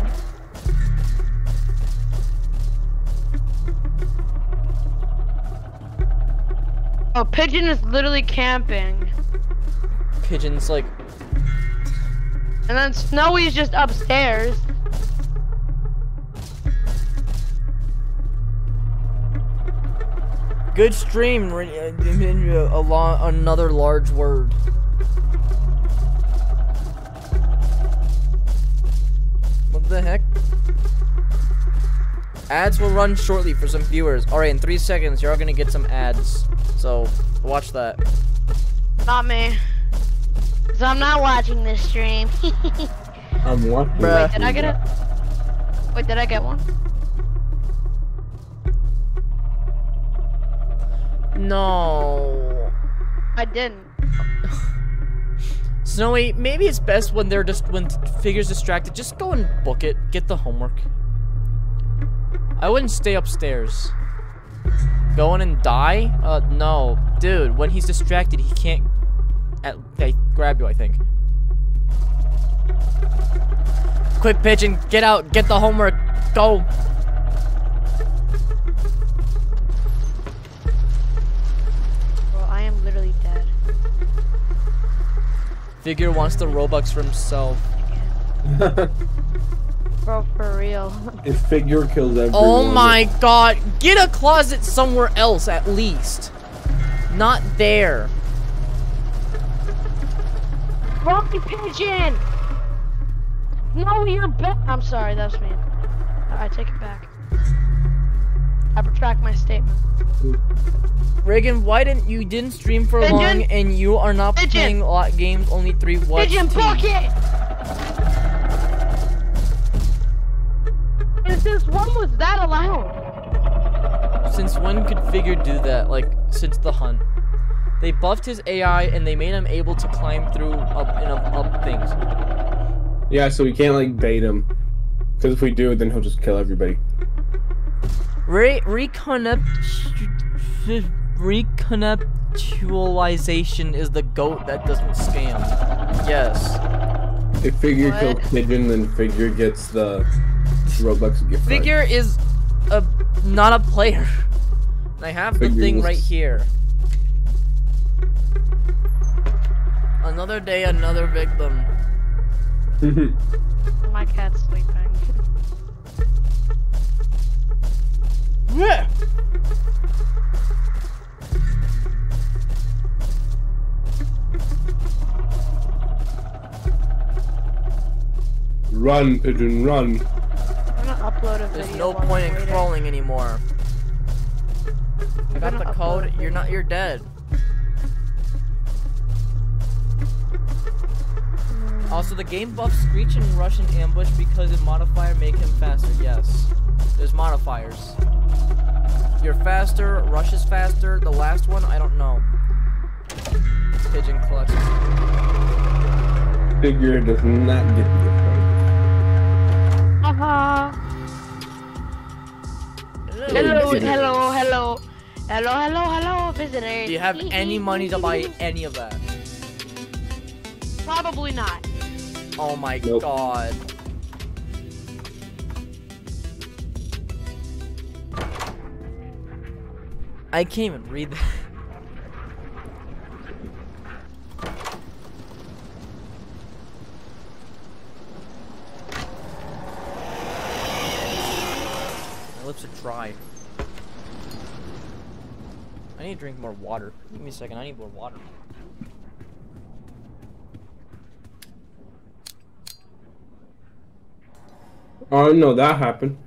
Oh, Pigeon is literally camping. Pigeon's like, And then Snowy's just upstairs. good stream. re- uh, A lo- another large word. What the heck? Ads will run shortly for some viewers. Alright, in three seconds, you're all gonna get some ads. So, watch that. Not me. So I'm not watching this stream. I'm watching. Wait, did I get it? Wait, did I get one? No. I didn't. Snowy, maybe it's best when they're just when figures distracted. Just go and book it. Get the homework. I wouldn't stay upstairs. Go in and die? Uh, no, dude. When he's distracted, he can't. At, they grab you, I think. Quick, pigeon, get out. Get the homework. Go. Bro, I am literally dead. Figure wants the robux for himself. Bro, for real. His figure kills everyone. Oh my god. Get a closet somewhere else at least. Not there. Rocky Pigeon! No, you're back. I'm sorry, that's me. I take it back. I retract my statement. Reagan, why didn't you didn't stream for Pigeon? long and you are not Pigeon? playing a lot of games, only three watch Pigeon team. bucket! And since when was that allowed? Since when could Figure do that? Like since the hunt. They buffed his AI and they made him able to climb through up and up, up things. Yeah, so we can't like bait him. Because if we do, then he'll just kill everybody. Re reconnect reconceptualization is the goat that doesn't scam. Yes. If figure What? kills pigeon, then figure gets the Robux gift card. Figure is a not a player. And I have the thing right here. Another day, another victim. My cat's sleeping. Yeah. run, pigeon, run. I'm gonna upload a video. There's no point in waiting. crawling anymore. I got the code. You're not. You're dead. Hmm. Also, the game buffs Screech and Rush and Ambush because the modifier make him faster. Yes, there's modifiers. You're faster. Rush is faster. The last one, I don't know. Pigeon clutch. Figure does not get the Hello, visitors. hello, hello. Hello, hello, hello, visitors. Do you have any money to buy any of that? Probably not. Oh my Nope. god. I can't even read that. My lips are dry. I need to drink more water. Give me a second, I need more water. Oh no, that happened.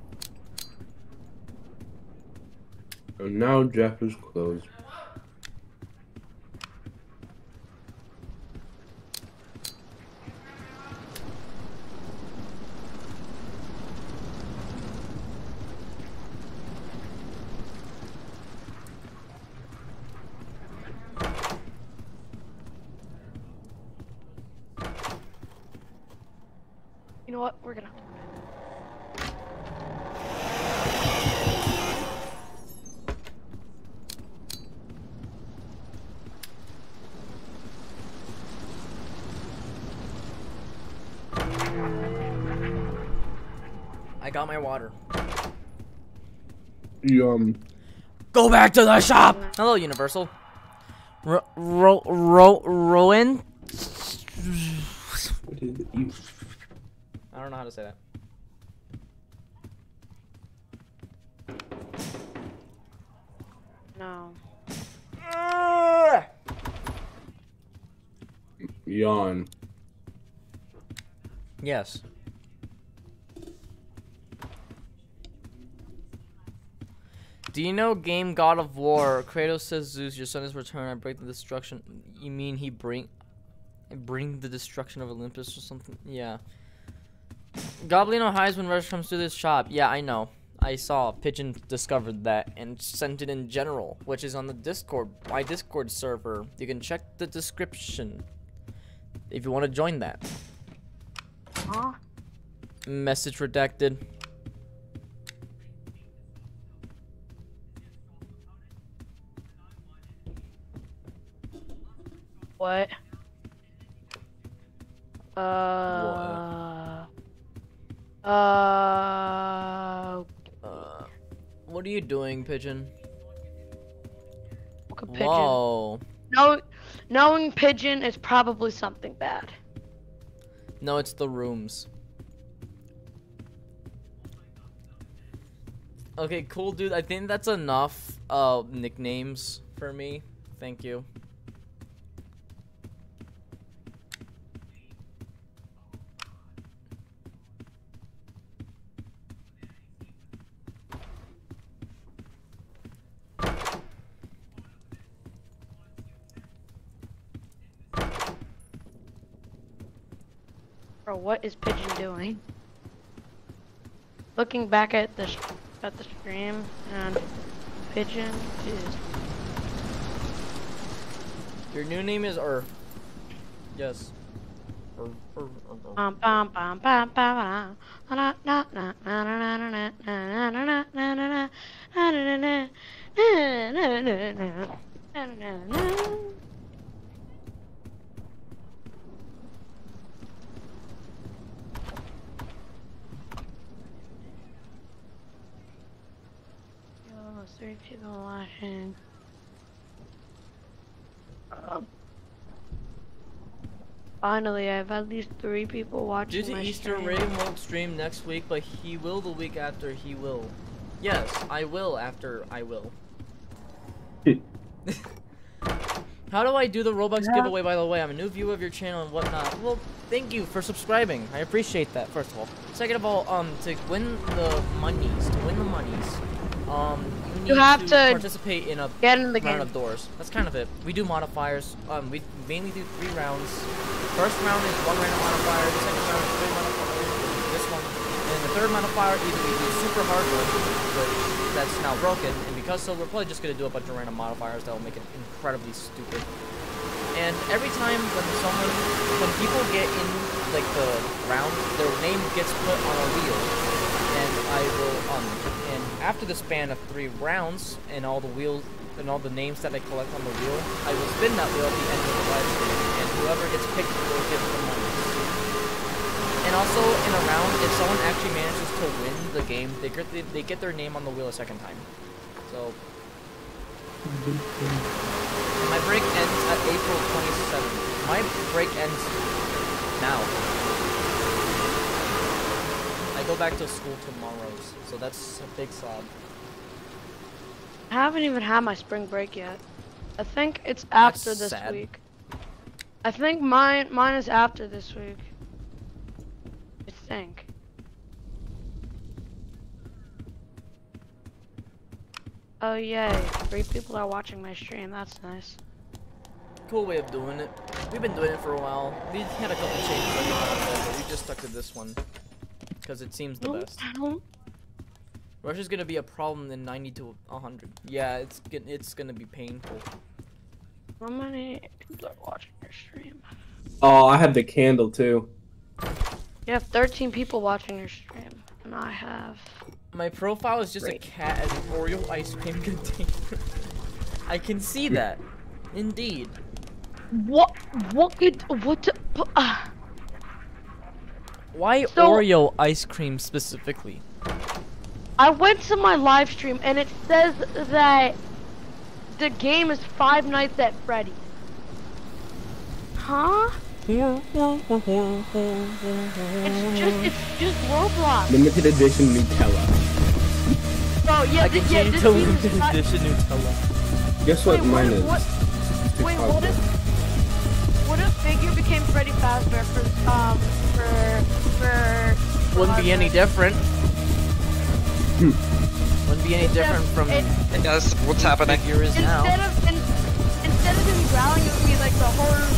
And now Jeff is closed. You know what? We're gonna. I got my water. Yum. Go back to the shop. Hello, Universal. Ro ro ro Rowan. What is it? You- I don't know how to say that. No. Yawn. Yes. Do you know game God of War? Kratos says Zeus, your son is returned. I break the destruction. You mean he bring, bring the destruction of Olympus or something? Yeah. Goblino hides when Rush comes to this shop. Yeah, I know. I saw Pigeon discovered that and sent it in general, which is on the Discord, my Discord server. You can check the description if you want to join that. Huh? Message redacted. What? Uh. Uh. Uh, what are you doing, Pigeon? Look pigeon. Whoa. No, knowing pigeon is probably something bad. No, it's the rooms. Okay, cool, dude. I think that's enough uh, nicknames for me. Thank you. What is pigeon doing? Looking back at the sh- at the stream, and pigeon is Your new name is Ur. Yes. Ur, Ur, Ur, Ur. Three people watching. Um, Finally, I have at least three people watching Due to my Easter, stream. Raven won't stream next week, but he will the week after he will. Yes, I will after I will. How do I do the Robux Yeah. giveaway, by the way? I'm a new viewer of your channel and whatnot. Well, thank you for subscribing. I appreciate that, first of all. Second of all, um, to win the monies, to win the monies, um, you need You have to, to participate in a Get in the round game. of doors. That's kind of it. We do modifiers. Um, we mainly do three rounds. First round is one random modifier. The second round is three modifiers. This one, and the third modifier either we do super hard mode, which that's now broken, and because so, we're probably just gonna do a bunch of random modifiers that will make it incredibly stupid. And every time when someone, when people get in like the round, their name gets put on a wheel, I will um and after the span of three rounds and all the wheels and all the names that I collect on the wheel, I will spin that wheel at the end of the live stream, and whoever gets picked will get the money. And also in a round, if someone actually manages to win the game, they get they, they get their name on the wheel a second time. So. My break ends at April 27th. My break ends now. Go back to school tomorrow, so that's a big sob. I haven't even had my spring break yet. I think it's after this sad. week. I think mine mine is after this week. I think. Oh yay! Three people are watching my stream. That's nice. Cool way of doing it. We've been doing it for a while. We had a couple changes every now and then, but we just stuck to this one. Because it seems the No, best. I don't. Rush is gonna be a problem in 90 to 100. Yeah, it's get- it's gonna be painful. How many people are watching your stream? Oh, I have the candle too. You have 13 people watching your stream, and I have. My profile is just Great. a cat as an Oreo ice cream container. I can see that. Indeed. What? What could? What? Uh, Why So- Oreo ice cream specifically? I went to my live stream, and it says that the game is Five Nights at Freddy's. Huh? It's just it's just Roblox. Limited edition Nutella. Oh yeah, I th- can yeah. This to game is limited not- edition Nutella. Guess what Wait, mine what, is? what, wait, what if what if Figure became Freddy Fazbear for um for for? for Wouldn't be any different. Hmm. Wouldn't be any different from it- Hey guys, what's happening? figure is now. Instead of in, instead of him growling, it would be like the horror.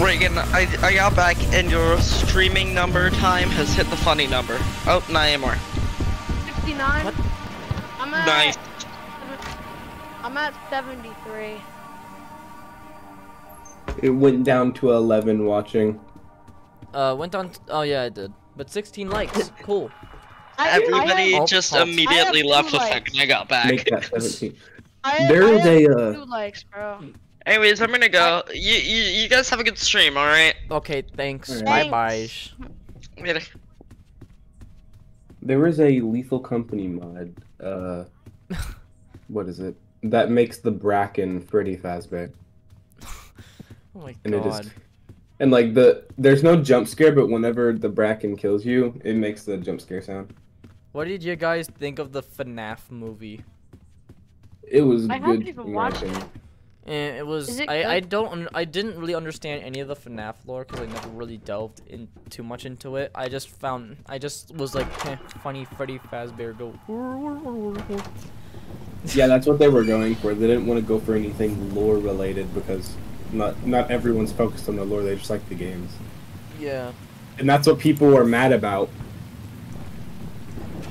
Reagan, I, I got back and your streaming number time has hit the funny number. Oh, not anymore. 69. What? I'm at. Nice. I'm at 73. It went down to 11 watching. Uh, went on. T- oh yeah, I did. But 16 likes. Cool. I, I Everybody have, just oh. immediately left two the likes. second I got back. Make that 17. I, There I is have a, uh, two likes, bro. Anyways, I'm gonna go. You, you, you guys have a good stream, alright? Okay, thanks. Alright. Bye bye. Later. There is a Lethal Company mod. Uh, what is it? That makes the Bracken Freddy Fazbear. Oh my And it god. Is And like the there's no jump scare, but whenever the Bracken kills you, it makes the jump scare sound. What did you guys think of the FNAF movie? It was I good. haven't even in watched it. And it was. It I, I don't. I didn't really understand any of the FNAF lore because I never really delved in too much into it. I just found. I just was like, eh, funny Freddy Fazbear go. Yeah, that's what they were going for. They didn't want to go for anything lore related because not not everyone's focused on the lore. They just like the games, Yeah. and that's what people are mad about.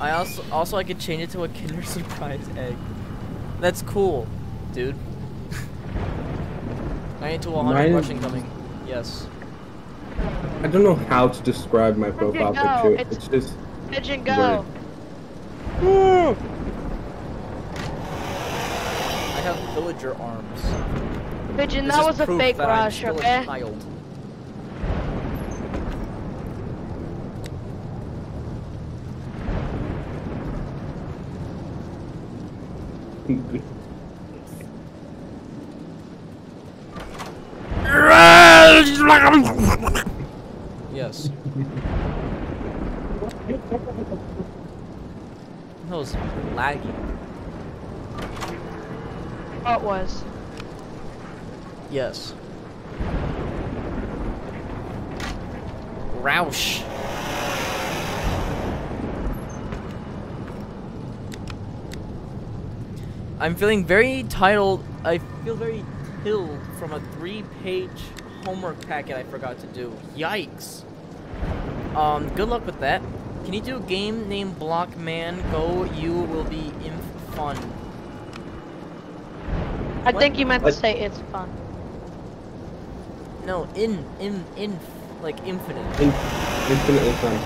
I also also I could change it to a Kinder Surprise egg. That's cool, dude. 90 to 100 Mine- rushing coming. Yes. I don't know how to describe my profile no, picture. it's- It's just Pigeon, go. Word. I have villager arms. Pigeon, This that was a fake that I'm rush, okay? child. Yes. That was laggy. Oh, it was. Yes. Roush. I'm feeling very titled. I feel very tilled from a three-page homework packet I forgot to do. Yikes. Um, good luck with that. Can you do a game named Blockman? Go, you will be inf fun. I What? think you meant to say it's fun. No, in, in, in, like infinite. In- infinitely fun.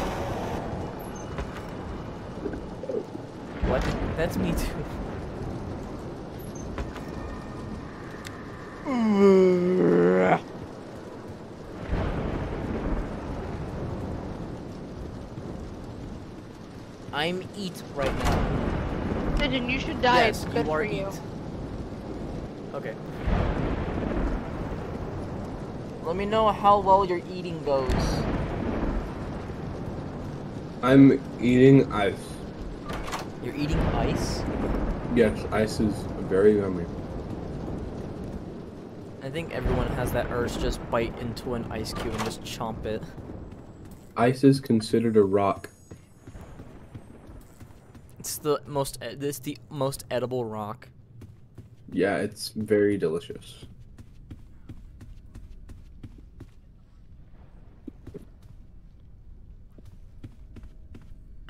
What? That's me too. I'm eat right now. Pigeon, you should die. yes, it's good you are for you. eat. Okay. Let me know how well your eating goes. I'm eating ice. You're eating ice? Yes, ice is very yummy. I think everyone has that urge to just bite into an ice cube and just chomp it. Ice is considered a rock. It's the most. It's the most edible rock. Yeah, it's very delicious.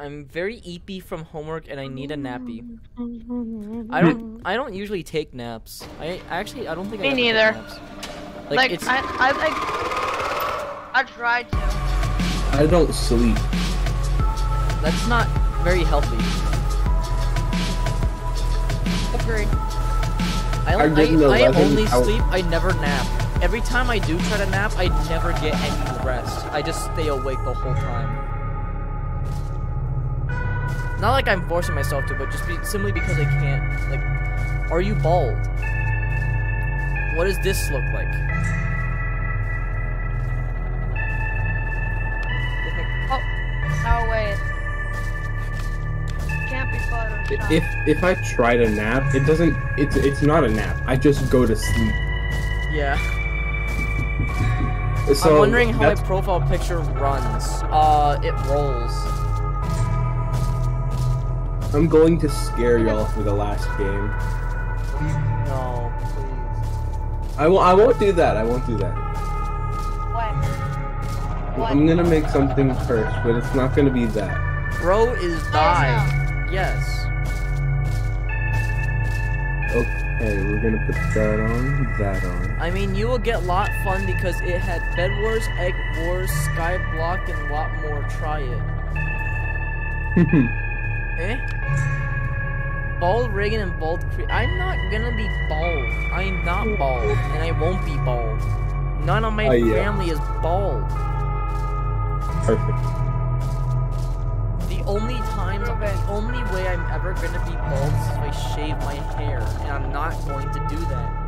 I'm very eepy from homework and I need a nappy. I hmm. don't. I don't usually take naps. I actually. I don't think Me I ever take neither. naps. Like, Like, it's. I, I like. I tried to. I don't sleep. that's not very healthy. Agreed. I, I I, I only hours- sleep. I never nap. Every time I do try to nap, I never get any rest. I just stay awake the whole time. Not like I'm forcing myself to, but just be, simply because I can't. Like, are you bald? What does this look like? Oh, oh wait. Can't be photoshopped. If if I try to nap, it doesn't. It's it's not a nap. I just go to sleep. Yeah. So I'm wondering how my profile picture runs. Uh, it rolls. I'm going to scare y'all for the last game. No, please. I won't. I won't do that. I won't do that. What? What? I'm gonna make something first, but it's not gonna be that. Bro is die. Yes. Okay, we're gonna put that on. That on. I mean, you will get a lot fun because it had Bed Wars, Egg Wars, Skyblock, and a lot more. Try it. Eh? Bald Reagan and Bald Cre- I'm not gonna be bald. I'm not bald, and I won't be bald. None of my Oh, yeah. family is bald. Perfect. The only times, Okay. the only way I'm ever gonna be bald is if I shave my hair, and I'm not going to do that.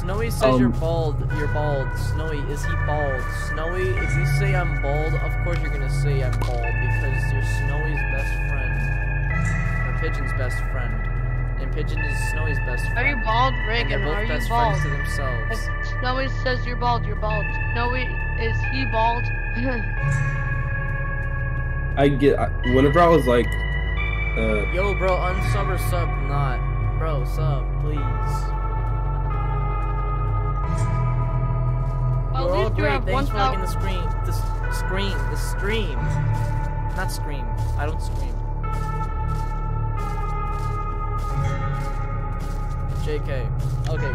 Snowy says you're Um, bald, you're bald. Snowy, is he bald? Snowy, if you say I'm bald, of course you're gonna say I'm bald because you're Snowy's best friend, or Pigeon's best friend, and Pigeon is Snowy's best friend. Are you bald, And Reagan? they're both Are you best bald? friends to themselves. If Snowy says you're bald, you're bald. Snowy, is he bald? I get. I, whenever I was like, uh, Yo, bro, unsub or sub not. Bro, sub, please. At You're all least you great. have Thanks for liking the screen. The s- screen. The stream. Not scream. I don't scream. JK. Okay,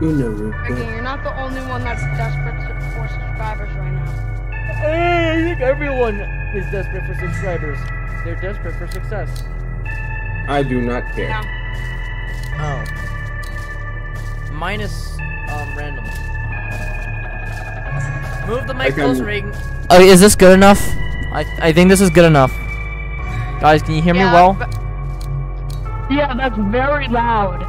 cool. Uno Reagan, Rupa. you're not the only one that's desperate for subscribers right now. I think everyone is desperate for subscribers. They're desperate for success. I do not care. Yeah. Oh. Minus um random. Move the mic I can- closer, Reagan. Oh, is this good enough? I I think this is good enough. Guys, can you hear me well? but- Yeah, that's very loud.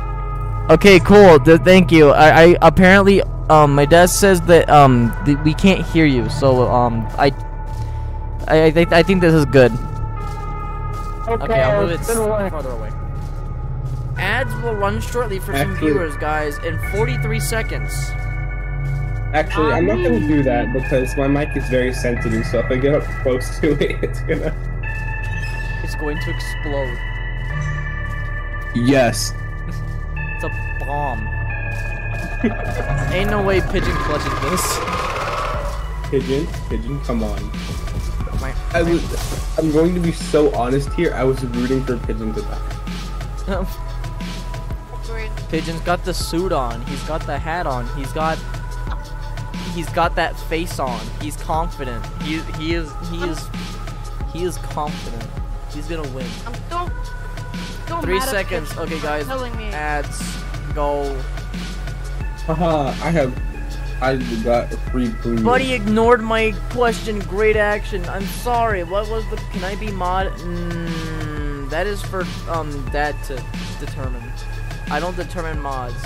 Okay, cool. Th- thank you. I, I apparently um my dad says that um th- we can't hear you, so um I I I, think I think this is good. Okay, I'll move it s- farther away. Ads will run shortly for some viewers, guys, in 43 seconds. Actually, I'm not gonna do that um, because my mic is very sensitive. So if I get up close to it, it's gonna. It's going to explode. Yes. It's a bomb. Ain't no way Pigeon clutches this. Pigeon, pigeon, come on. My- I was. I'm going to be so honest here. I was rooting for pigeon to die. Pigeon's got the suit on. He's got the hat on. He's got he's got that face on. He's confident. He he is he is he is confident. He's gonna win. I'm don't. don't Three seconds. Okay, guys. Ads go. Haha, I have. I got a free premium. Buddy ignored my question. Great action. I'm sorry. What was the? Can I be mod? Mm, that is for um dad to determine. I don't determine mods.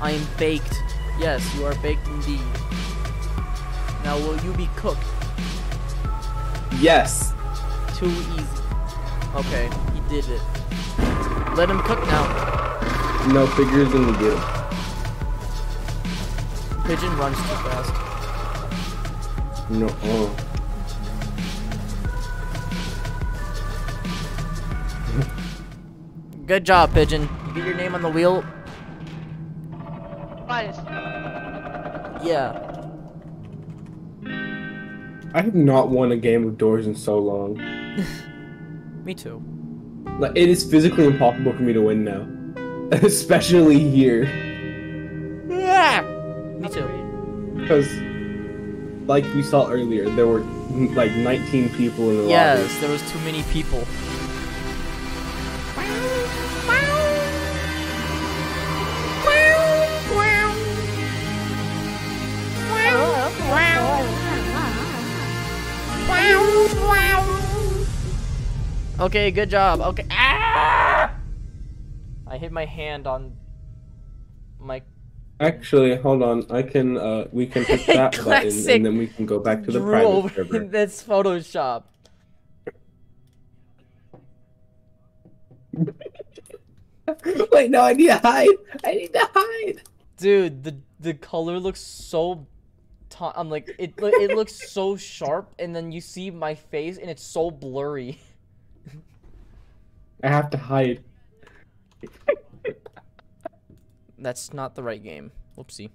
I am baked. Yes, you are baked indeed. Now will you be cooked? Yes. Too easy. Okay, he did it. Let him cook now. No figures in the get him. Pigeon runs too fast. No. Oh. Good job, Pigeon. You get your name on the wheel. Bias. Yeah. I have not won a game of doors in so long. Me too. Like it is physically impossible for me to win now, especially here, Yeah. Me too. because, like we saw earlier, there were like 19 people in the Yes, there was too many people. Okay, good job. Okay. Ah! I hit my hand on my. Actually, hold on. I can. Uh, we can hit that button, and then we can go back to the drew private over. server. That's Photoshop. Wait, no, I need to hide. I need to hide. Dude, the the color looks so. Ta- I'm like it. It looks so sharp, and then you see my face, and it's so blurry. I have to hide. That's not the right game. Whoopsie.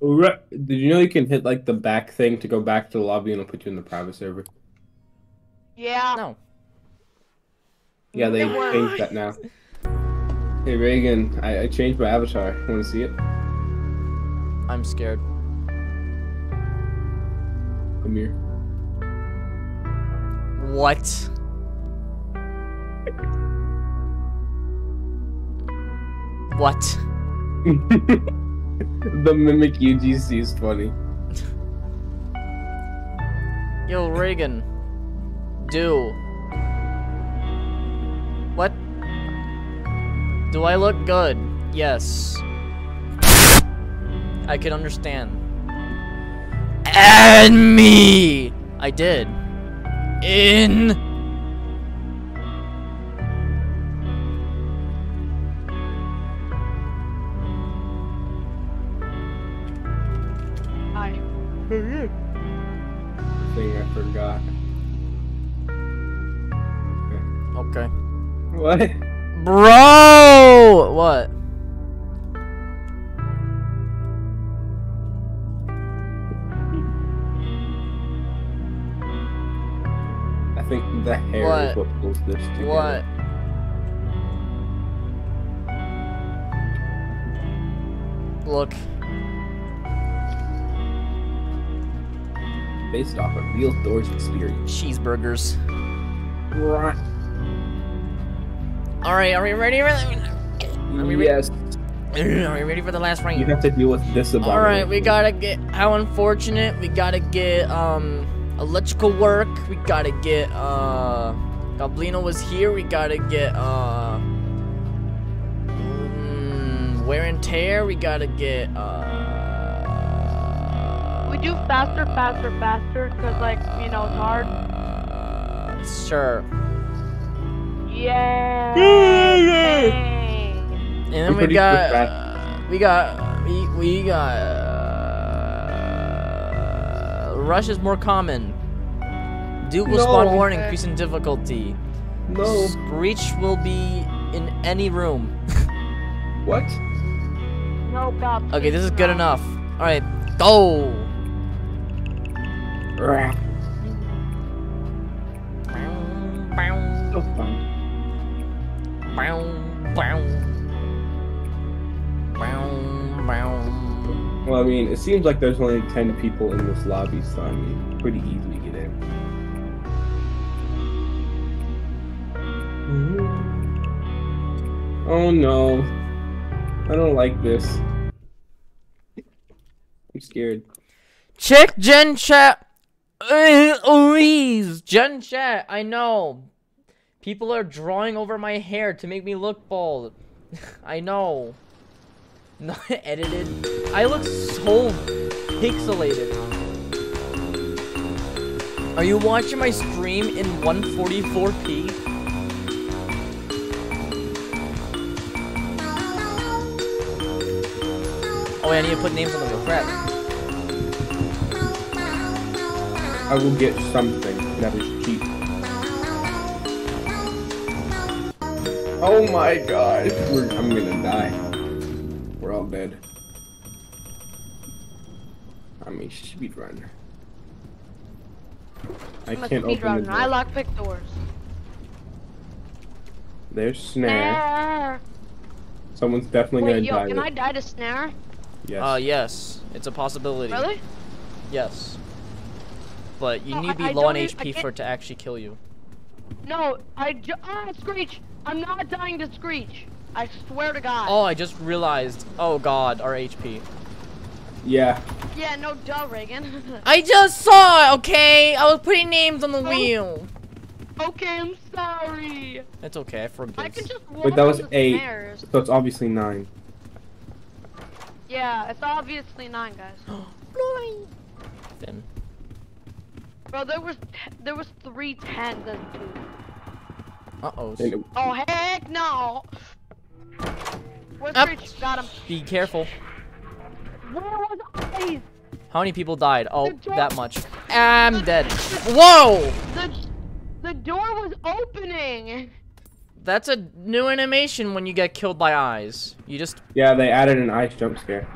Did you know you can hit like the back thing to go back to the lobby and it'll put you in the private server? Yeah. No. Yeah, they It worked. changed that now. Hey Reagan, I, I changed my avatar. Want to see it? I'm scared. Come here. What? What? the mimic UGC is funny. Yo, Reagan. Do. What? Do I look good? Yes. I can understand. And me! I did. In. What? Bro! What? I think the hair What? is what pulls this together. What? Look. Based off a real doors experience. Cheeseburgers. Right. Alright, are we ready? Are we ready? Yes. Are we ready for the last round? You have to deal with this about Alright, we gotta get. How unfortunate. We gotta get, um, electrical work. We gotta get, uh, Goblino was here. We gotta get uh. mm, wear and tear. We gotta get uh. We do faster, faster, faster, cause like you know it's hard. Sure. Yeah. And then we got, uh, we got, we, we got, uh, rush is more common. Duke will spawn No. warning, increase in difficulty. No. Screech will be in any room. What? No God. okay, this is good no. enough. Alright, go! Rah. So fun. Well, I mean, it seems like there's only 10 people in this lobby, so I mean, pretty easy to get in. Mm-hmm. Oh no. I don't like this. I'm scared. Check Gen Chat. Louise, Gen Chat. I know. People are drawing over my hair to make me look bald. I know. Not edited. I look so pixelated. Are you watching my stream in 144p? Oh, I need to put names on the crap. I will get something that is cheap. Oh my god. We're, I'm gonna die. We're all dead. I'm a speedrunner. I I'm can't open the speedrunner. I door. lock pick doors. There's snare. Snare. Someone's definitely Wait, gonna yo, die. can with- I die to snare? Yes. Uh, yes. It's a possibility. Really? Yes. But you No, need to be I- I low on don't I HP for it to actually kill you. No, I ju- ah, Screech. I'm not dying to Screech. I swear to God. Oh, I just realized. Oh god, our HP. yeah. Yeah, no, duh, Reagan. I just saw it, okay? I was putting names on the Oh. wheel. okay, I'm sorry. It's okay, I forgive. I can just walk Wait, that was eight. snares. So it's obviously nine. Yeah, it's obviously nine, guys. Then. Bro, there was t- there was three tens and two. Uh-oh. Oh heck no! Where's Up. Screech? Got him. Be careful. Where was Eyes? How many people died? Oh, that much. I'm dead. Whoa! The the door was opening. That's a new animation when you get killed by eyes. You just yeah, they added an eyes jump scare.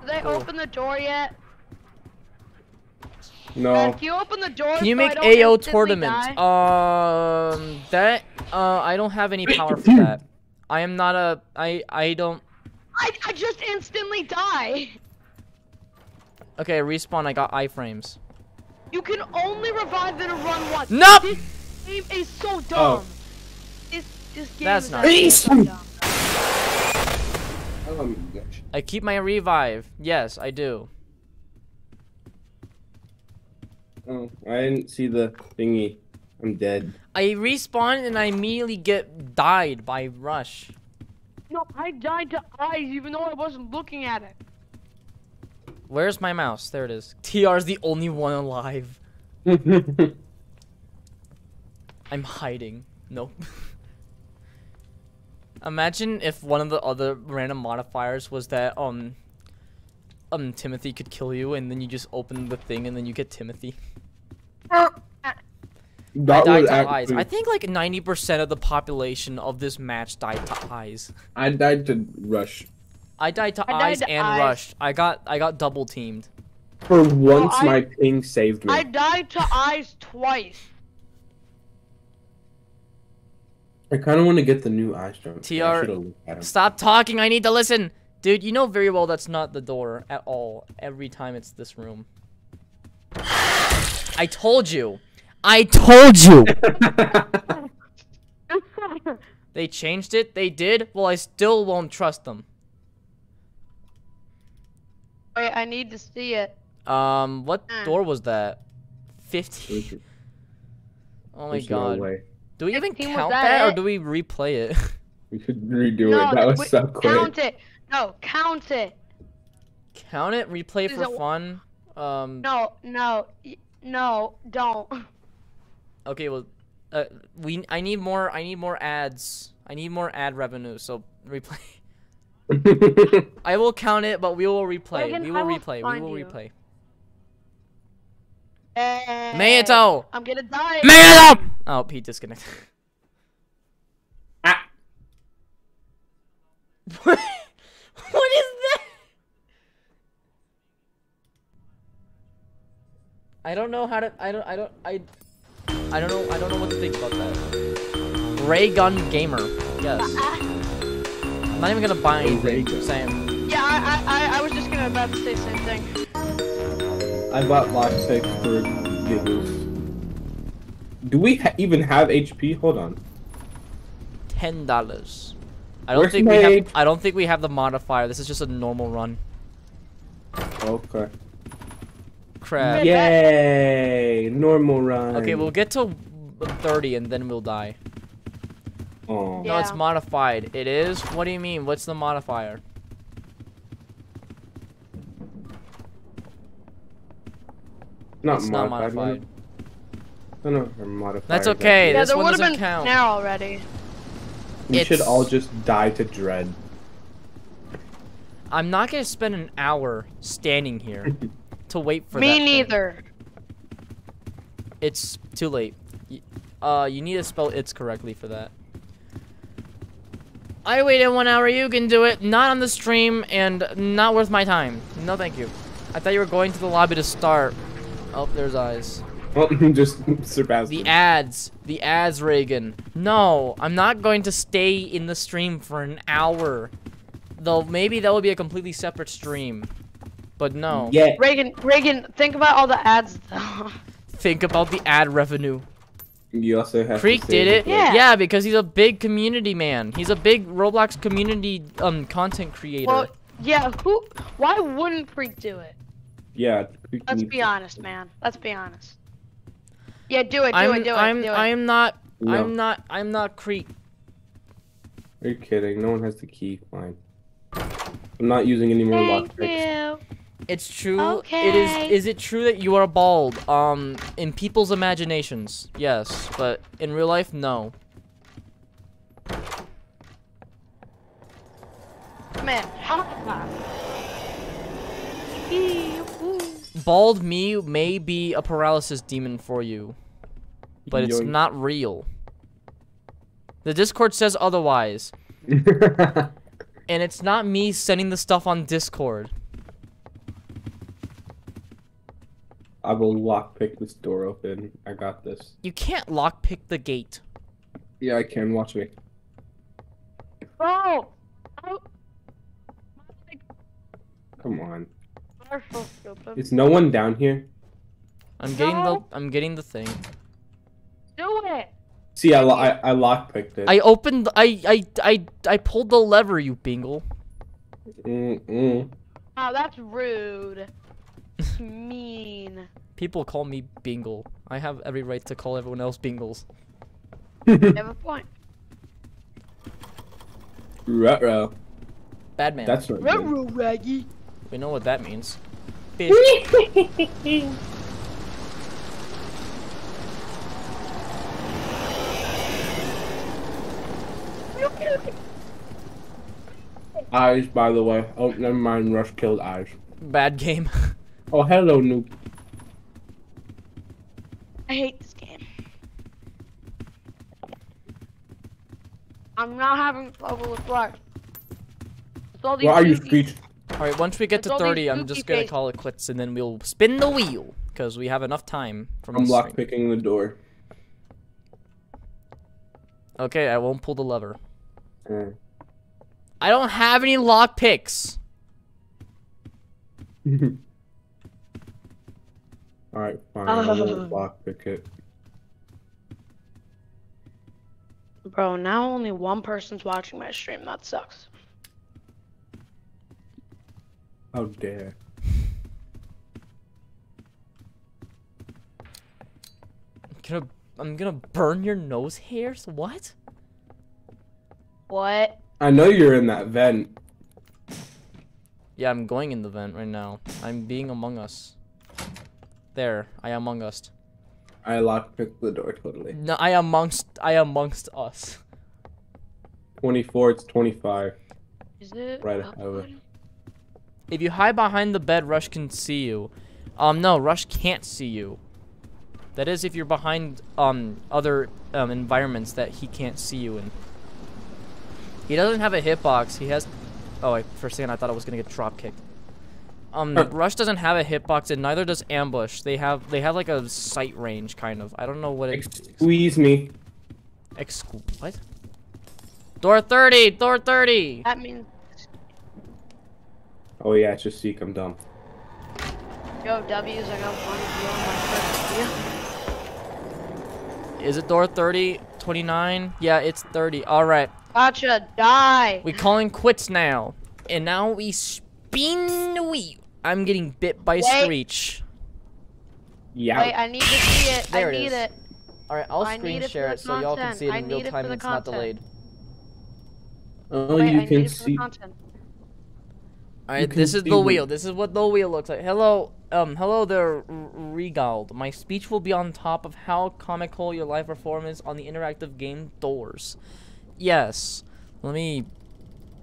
Did they Cool. open the door yet? No. Guys, can you open the door? Can you so make don't AO tournament? Um, that uh, I don't have any power for that. I am not a. I I don't. I I just instantly die. Okay, respawn. I got iframes. You can only revive in a run once. Nope. This game is so dumb. Oh. This this game That's is not actually true. so dumb. Oh my gosh. I keep my revive. Yes, I do. Oh, I didn't see the thingy. I'm dead. I respawn and I immediately get died by rush. No, I died to eyes even though I wasn't looking at it. Where's my mouse? There it is. TR is the only one alive. I'm hiding. Nope. Imagine if one of the other random modifiers was that um um Timothy could kill you and then you just open the thing and then you get Timothy. I died was to eyes. I think like 90% of the population of this match died to eyes. I died to rush. I died to I died eyes to and eyes. rushed. I got I got double teamed. For once, I- my ping saved me. I died to eyes twice. I kind of want to get the new eyes jump. TR, I should've looked at 'em. Stop talking, I need to listen. Dude, you know very well that's not the door at all. Every time it's this room. I told you. I told you. they changed it. They did. Well, I still won't trust them. Wait, I need to see it. Um, what Mm. door was that? 50. Oh my god. no. Do we even count that that, or do we replay it? We should redo No, it. That was wait, so quick. Count it. No, count it. count it, replay Is for it- fun. Um. No, no, no, don't. Okay, well, uh, we I need more. I need more ads. I need more ad revenue. So replay. I will count it, but we will replay. Megan, we will will replay. We will you. replay. Hey, Mayoto! I'm gonna die. Mayoto! Oh, he disconnected. Ah. what? What is that? I don't know how to. I don't. I don't. I. I don't know. I don't know what to think about that. Ray Gun Gamer. Yes. I'm not even gonna buy anything. Ray Gun. Ah, Sam. Yeah, I, I, I, I was just gonna about to say the same thing. I bought lockpick for giggles. Do we ha- even have HP? Hold on. Ten dollars. I don't Where's think we have. I don't think we have the modifier. This is just a normal run. Okay. Crap. Yay! Normal run. Okay, we'll get to 30 and then we'll die. Oh. No, it's modified. It is? What do you mean? What's the modifier? Not it's not modified. modified. I don't know if modified. That's okay. Yeah, this there one would have doesn't been count. now already. We should all just die to dread. I'm not gonna spend an hour standing here to wait for Me that thing. neither. It's too late. Uh, you need to spell it's correctly for that. I waited one hour. You can do it. Not on the stream and not worth my time. No, thank you. I thought you were going to the lobby to start. Oh, there's eyes. Well, just surpassed. The it. ads. The ads, Reagan. No, I'm not going to stay in the stream for an hour. Though maybe that would be a completely separate stream. But no. Yeah. Reagan, Reagan, think about all the ads though. Think about the ad revenue. You also have. to Kreek did it. Yeah. Yeah, because he's a big community man. He's a big Roblox community um content creator. well, yeah. Who? Why wouldn't Kreek do it? Yeah. Let's be honest, man. Let's be honest. Yeah, do it, do I'm it, do it, I'm do it. I'm not No. I'm not I'm not Kreek. Are you kidding? No one has the key. Fine. I'm not using any more Thank lockpicks. you. It's true. It is Okay. is it true that you are bald? Um in people's imaginations. Yes, but in real life no. Man, how? Bald me may be a paralysis demon for you, but it's Yoink. not real. The Discord says otherwise, and it's not me sending the stuff on Discord. I will lockpick this door open. I got this. You can't lockpick the gate. Yeah, I can. Watch me. Bro. Oh, Come on. You're so stupid. Is no one down here? I'm getting the I'm getting the thing. Do it. See, I, lo- I, I lockpicked it. I opened I I I I pulled the lever, you bingle. Mm-mm. Oh, that's rude. It's mean. People call me bingle. I have every right to call everyone else bingles. You have a point. Ruh-roh. Bad man. That's not good. Raggy. We know what that means. Eyes, by the way. Oh, never mind. Rush killed eyes. Bad game. Oh, hello, noob. I hate this game. I'm not having trouble with Rush. It's all these Where are you, dookies. Screech? Alright, once we get It's to 30, I'm just gonna call it quits and then we'll spin the wheel. Because we have enough time from I'm the stream. lockpicking the door. Okay, I won't pull the lever. Mm. I don't have any lock picks. Alright, fine. I won't Uh. lockpick it. Bro, now only one person's watching my stream. That sucks. How dare. I'm gonna I'm gonna burn your nose hairs. What? What? I know you're in that vent. Yeah, I'm going in the vent right now. I'm being among us. There, I among us. I lockpicked the door totally. No, I amongst I amongst us. 24, it's 25. Is it? Right up ahead of it. one? If you hide behind the bed, Rush can see you. Um, no, Rush can't see you. That is if you're behind um other um environments that he can't see you in. He doesn't have a hitbox. He has. Oh, wait, for a second I thought I was gonna get drop kicked. Um, Huh. Rush doesn't have a hitbox, and neither does Ambush. They have they have like a sight range kind of. I don't know what it. Squeeze me. Excu- what? Door thirty. Door thirty. That means Oh yeah, it's just Seek, I'm dumb. yo W's. I got one of you on my first video. Is it door 30? 29? Yeah, it's 30. Alright. Gotcha. Die. We calling quits now. And now we spin the wheel. I'm getting bit by Wait. Screech. Yeah. Wait, I need to see it. There I it need is. it. Alright, I'll I screen need it for share it so y'all can see it in real time for and the it's not delayed. Oh, Wait, you I need can it for the see. Content. Alright, this is the what- wheel. This is what the wheel looks like. Hello, um, hello there, R- Regald. My speech will be on top of how comical your live performance on the interactive game Doors. Yes. Let me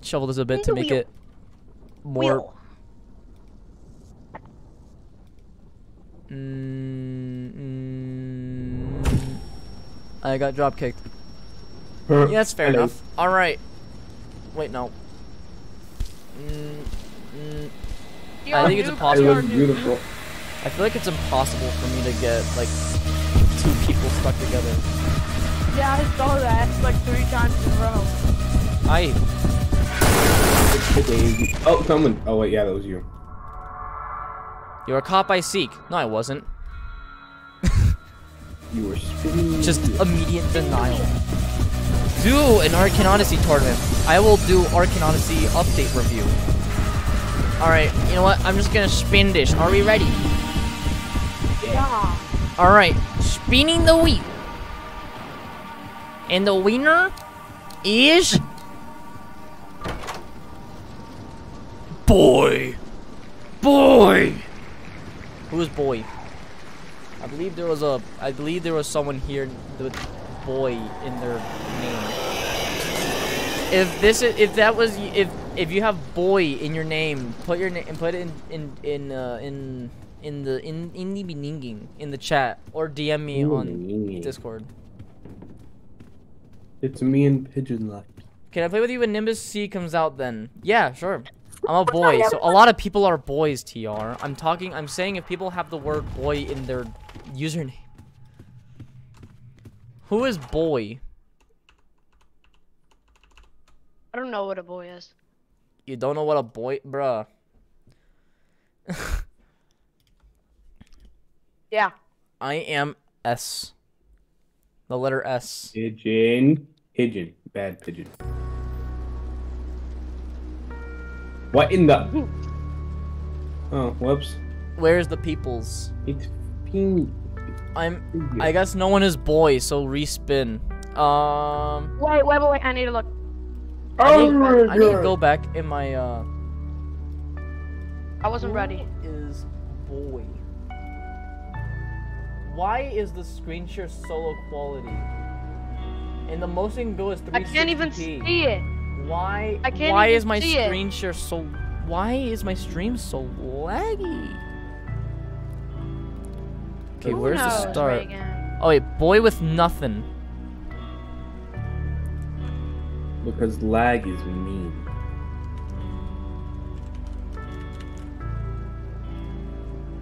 shovel this a bit to make wheel. it more Wheel. Mm, mm, I got drop kicked. Yeah, that's fair Hello. enough. All right. Wait, no. Mm, You I think it's impossible. you I look beautiful. I feel like it's impossible for me to get like two people stuck together. Yeah, I saw that like three times in a row. I Oh, someone. Oh wait, yeah, that was you. You were caught by Seek. No, I wasn't. You were spinning. Just immediate denial. Do an Arcane Odyssey tournament. I will do Arcane Odyssey update review. Alright, you know what? I'm just gonna spin this. Are we ready? Yeah. Alright, spinning the wheel. And the winner is. Boy! Boy! Who is boy? I believe there was a. I believe there was someone here with boy in their name. If this is, if that was, if if you have boy in your name, put your name, and put it in in in uh, in in the in in the beginning in the chat or DM me on Ooh. Discord. It's me and Pigeon left. Can I play with you when Nimbus C comes out then? Yeah, sure. I'm a boy, so a lot of people are boys, TR. I'm talking, I'm saying if people have the word boy in their username. Who is boy? I don't know what a boy is. You don't know what a boy, bruh. Yeah. I am S. The letter S. Pigeon. Pigeon. Bad pigeon. What in the? Oh, whoops. Where's the peoples? It's ping. I'm. I guess no one is boy, so respin. Um. Wait, wait, wait, wait. I need to look. I Oh need, my I need to go back in my uh. I wasn't ready. Is boy. Why is the screen share solo quality? And the most it can go is 360p. I can't even see it. Why? I can't why even is my see it. screen share so? Why is my stream so laggy? Okay, Who where's the knows, start? Reagan? Oh wait, boy with nothing. Because lag is mean.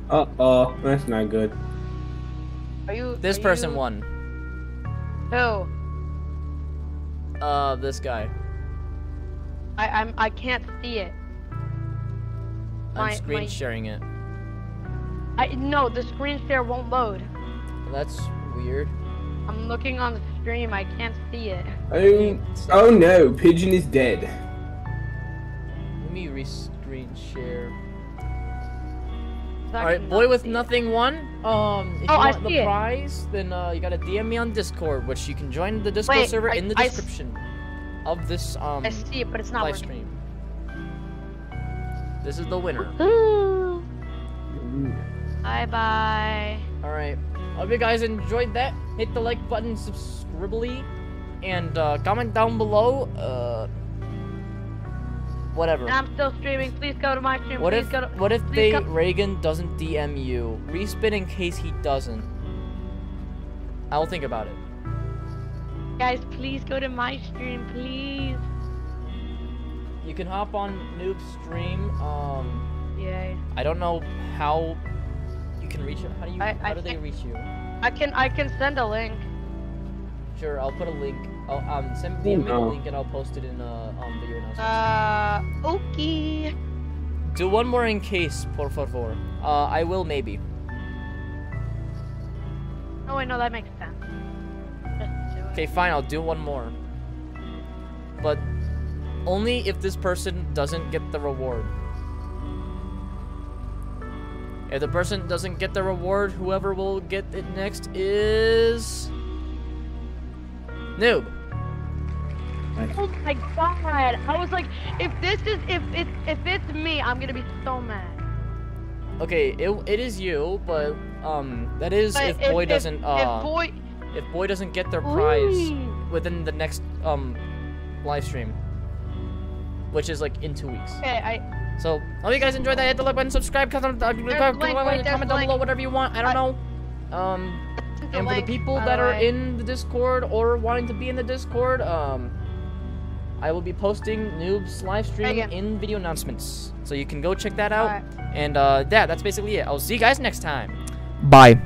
Uh oh, that's not good. Are you? This are person you- won. Who? Uh, this guy. I I'm I can't see it. I'm My- screen my- sharing it. I no, the screen share won't load. That's weird. I'm looking on the stream. I can't see it. Oh, oh no, Pigeon is dead. Let me re-screen share. It's All right, boy with the- nothing won. Um, if Oh, you I want see the it. prize, then uh, you gotta DM me on Discord, which you can join the Discord Wait, server I- in the I s- description of this um I see it, but it's not live working. stream. This is the winner. Bye bye. All right. Hope you guys enjoyed that. Hit the like button, subscribely, and uh, comment down below. Uh, whatever. And I'm still streaming. Please go to my stream. What Please if go to. what if they Reagan doesn't DM you? Respin in case he doesn't. I'll think about it. Guys, please go to my stream, please. You can hop on Noob stream. Um, Yay. I don't know how can reach it. How do you? I- how I do they reach you? I can I can send a link. Sure, I'll put a link. I'll um send DM me the no. link and I'll post it in uh um video announcements. Uh, okay. Do one more in case, por favor. Uh, I will maybe. Oh wait, no, that makes sense. Just do it. Okay, fine. I'll do one more. But only if this person doesn't get the reward. If the person doesn't get the reward, whoever will get it next is noob. Oh my god! I was like, if this is if it if it's me, I'm gonna be so mad. Okay, it, it is you, but um, that is But if boy doesn't if, uh if boy, if boy doesn't get their prize Ooh. within the next um live stream, which is like in two weeks. Okay, I So, hope you guys enjoyed that. Hit the like button, subscribe, comment, uh, comment, link, comment, wait, comment down link. below, whatever you want. I don't I- know. Um, sent the and for the people that the are in the Discord or wanting to be in the Discord, um, I will be posting Noob's live stream in video announcements. So you can go check that out. Alright. And uh, yeah, that's basically it. I'll see you guys next time. Bye.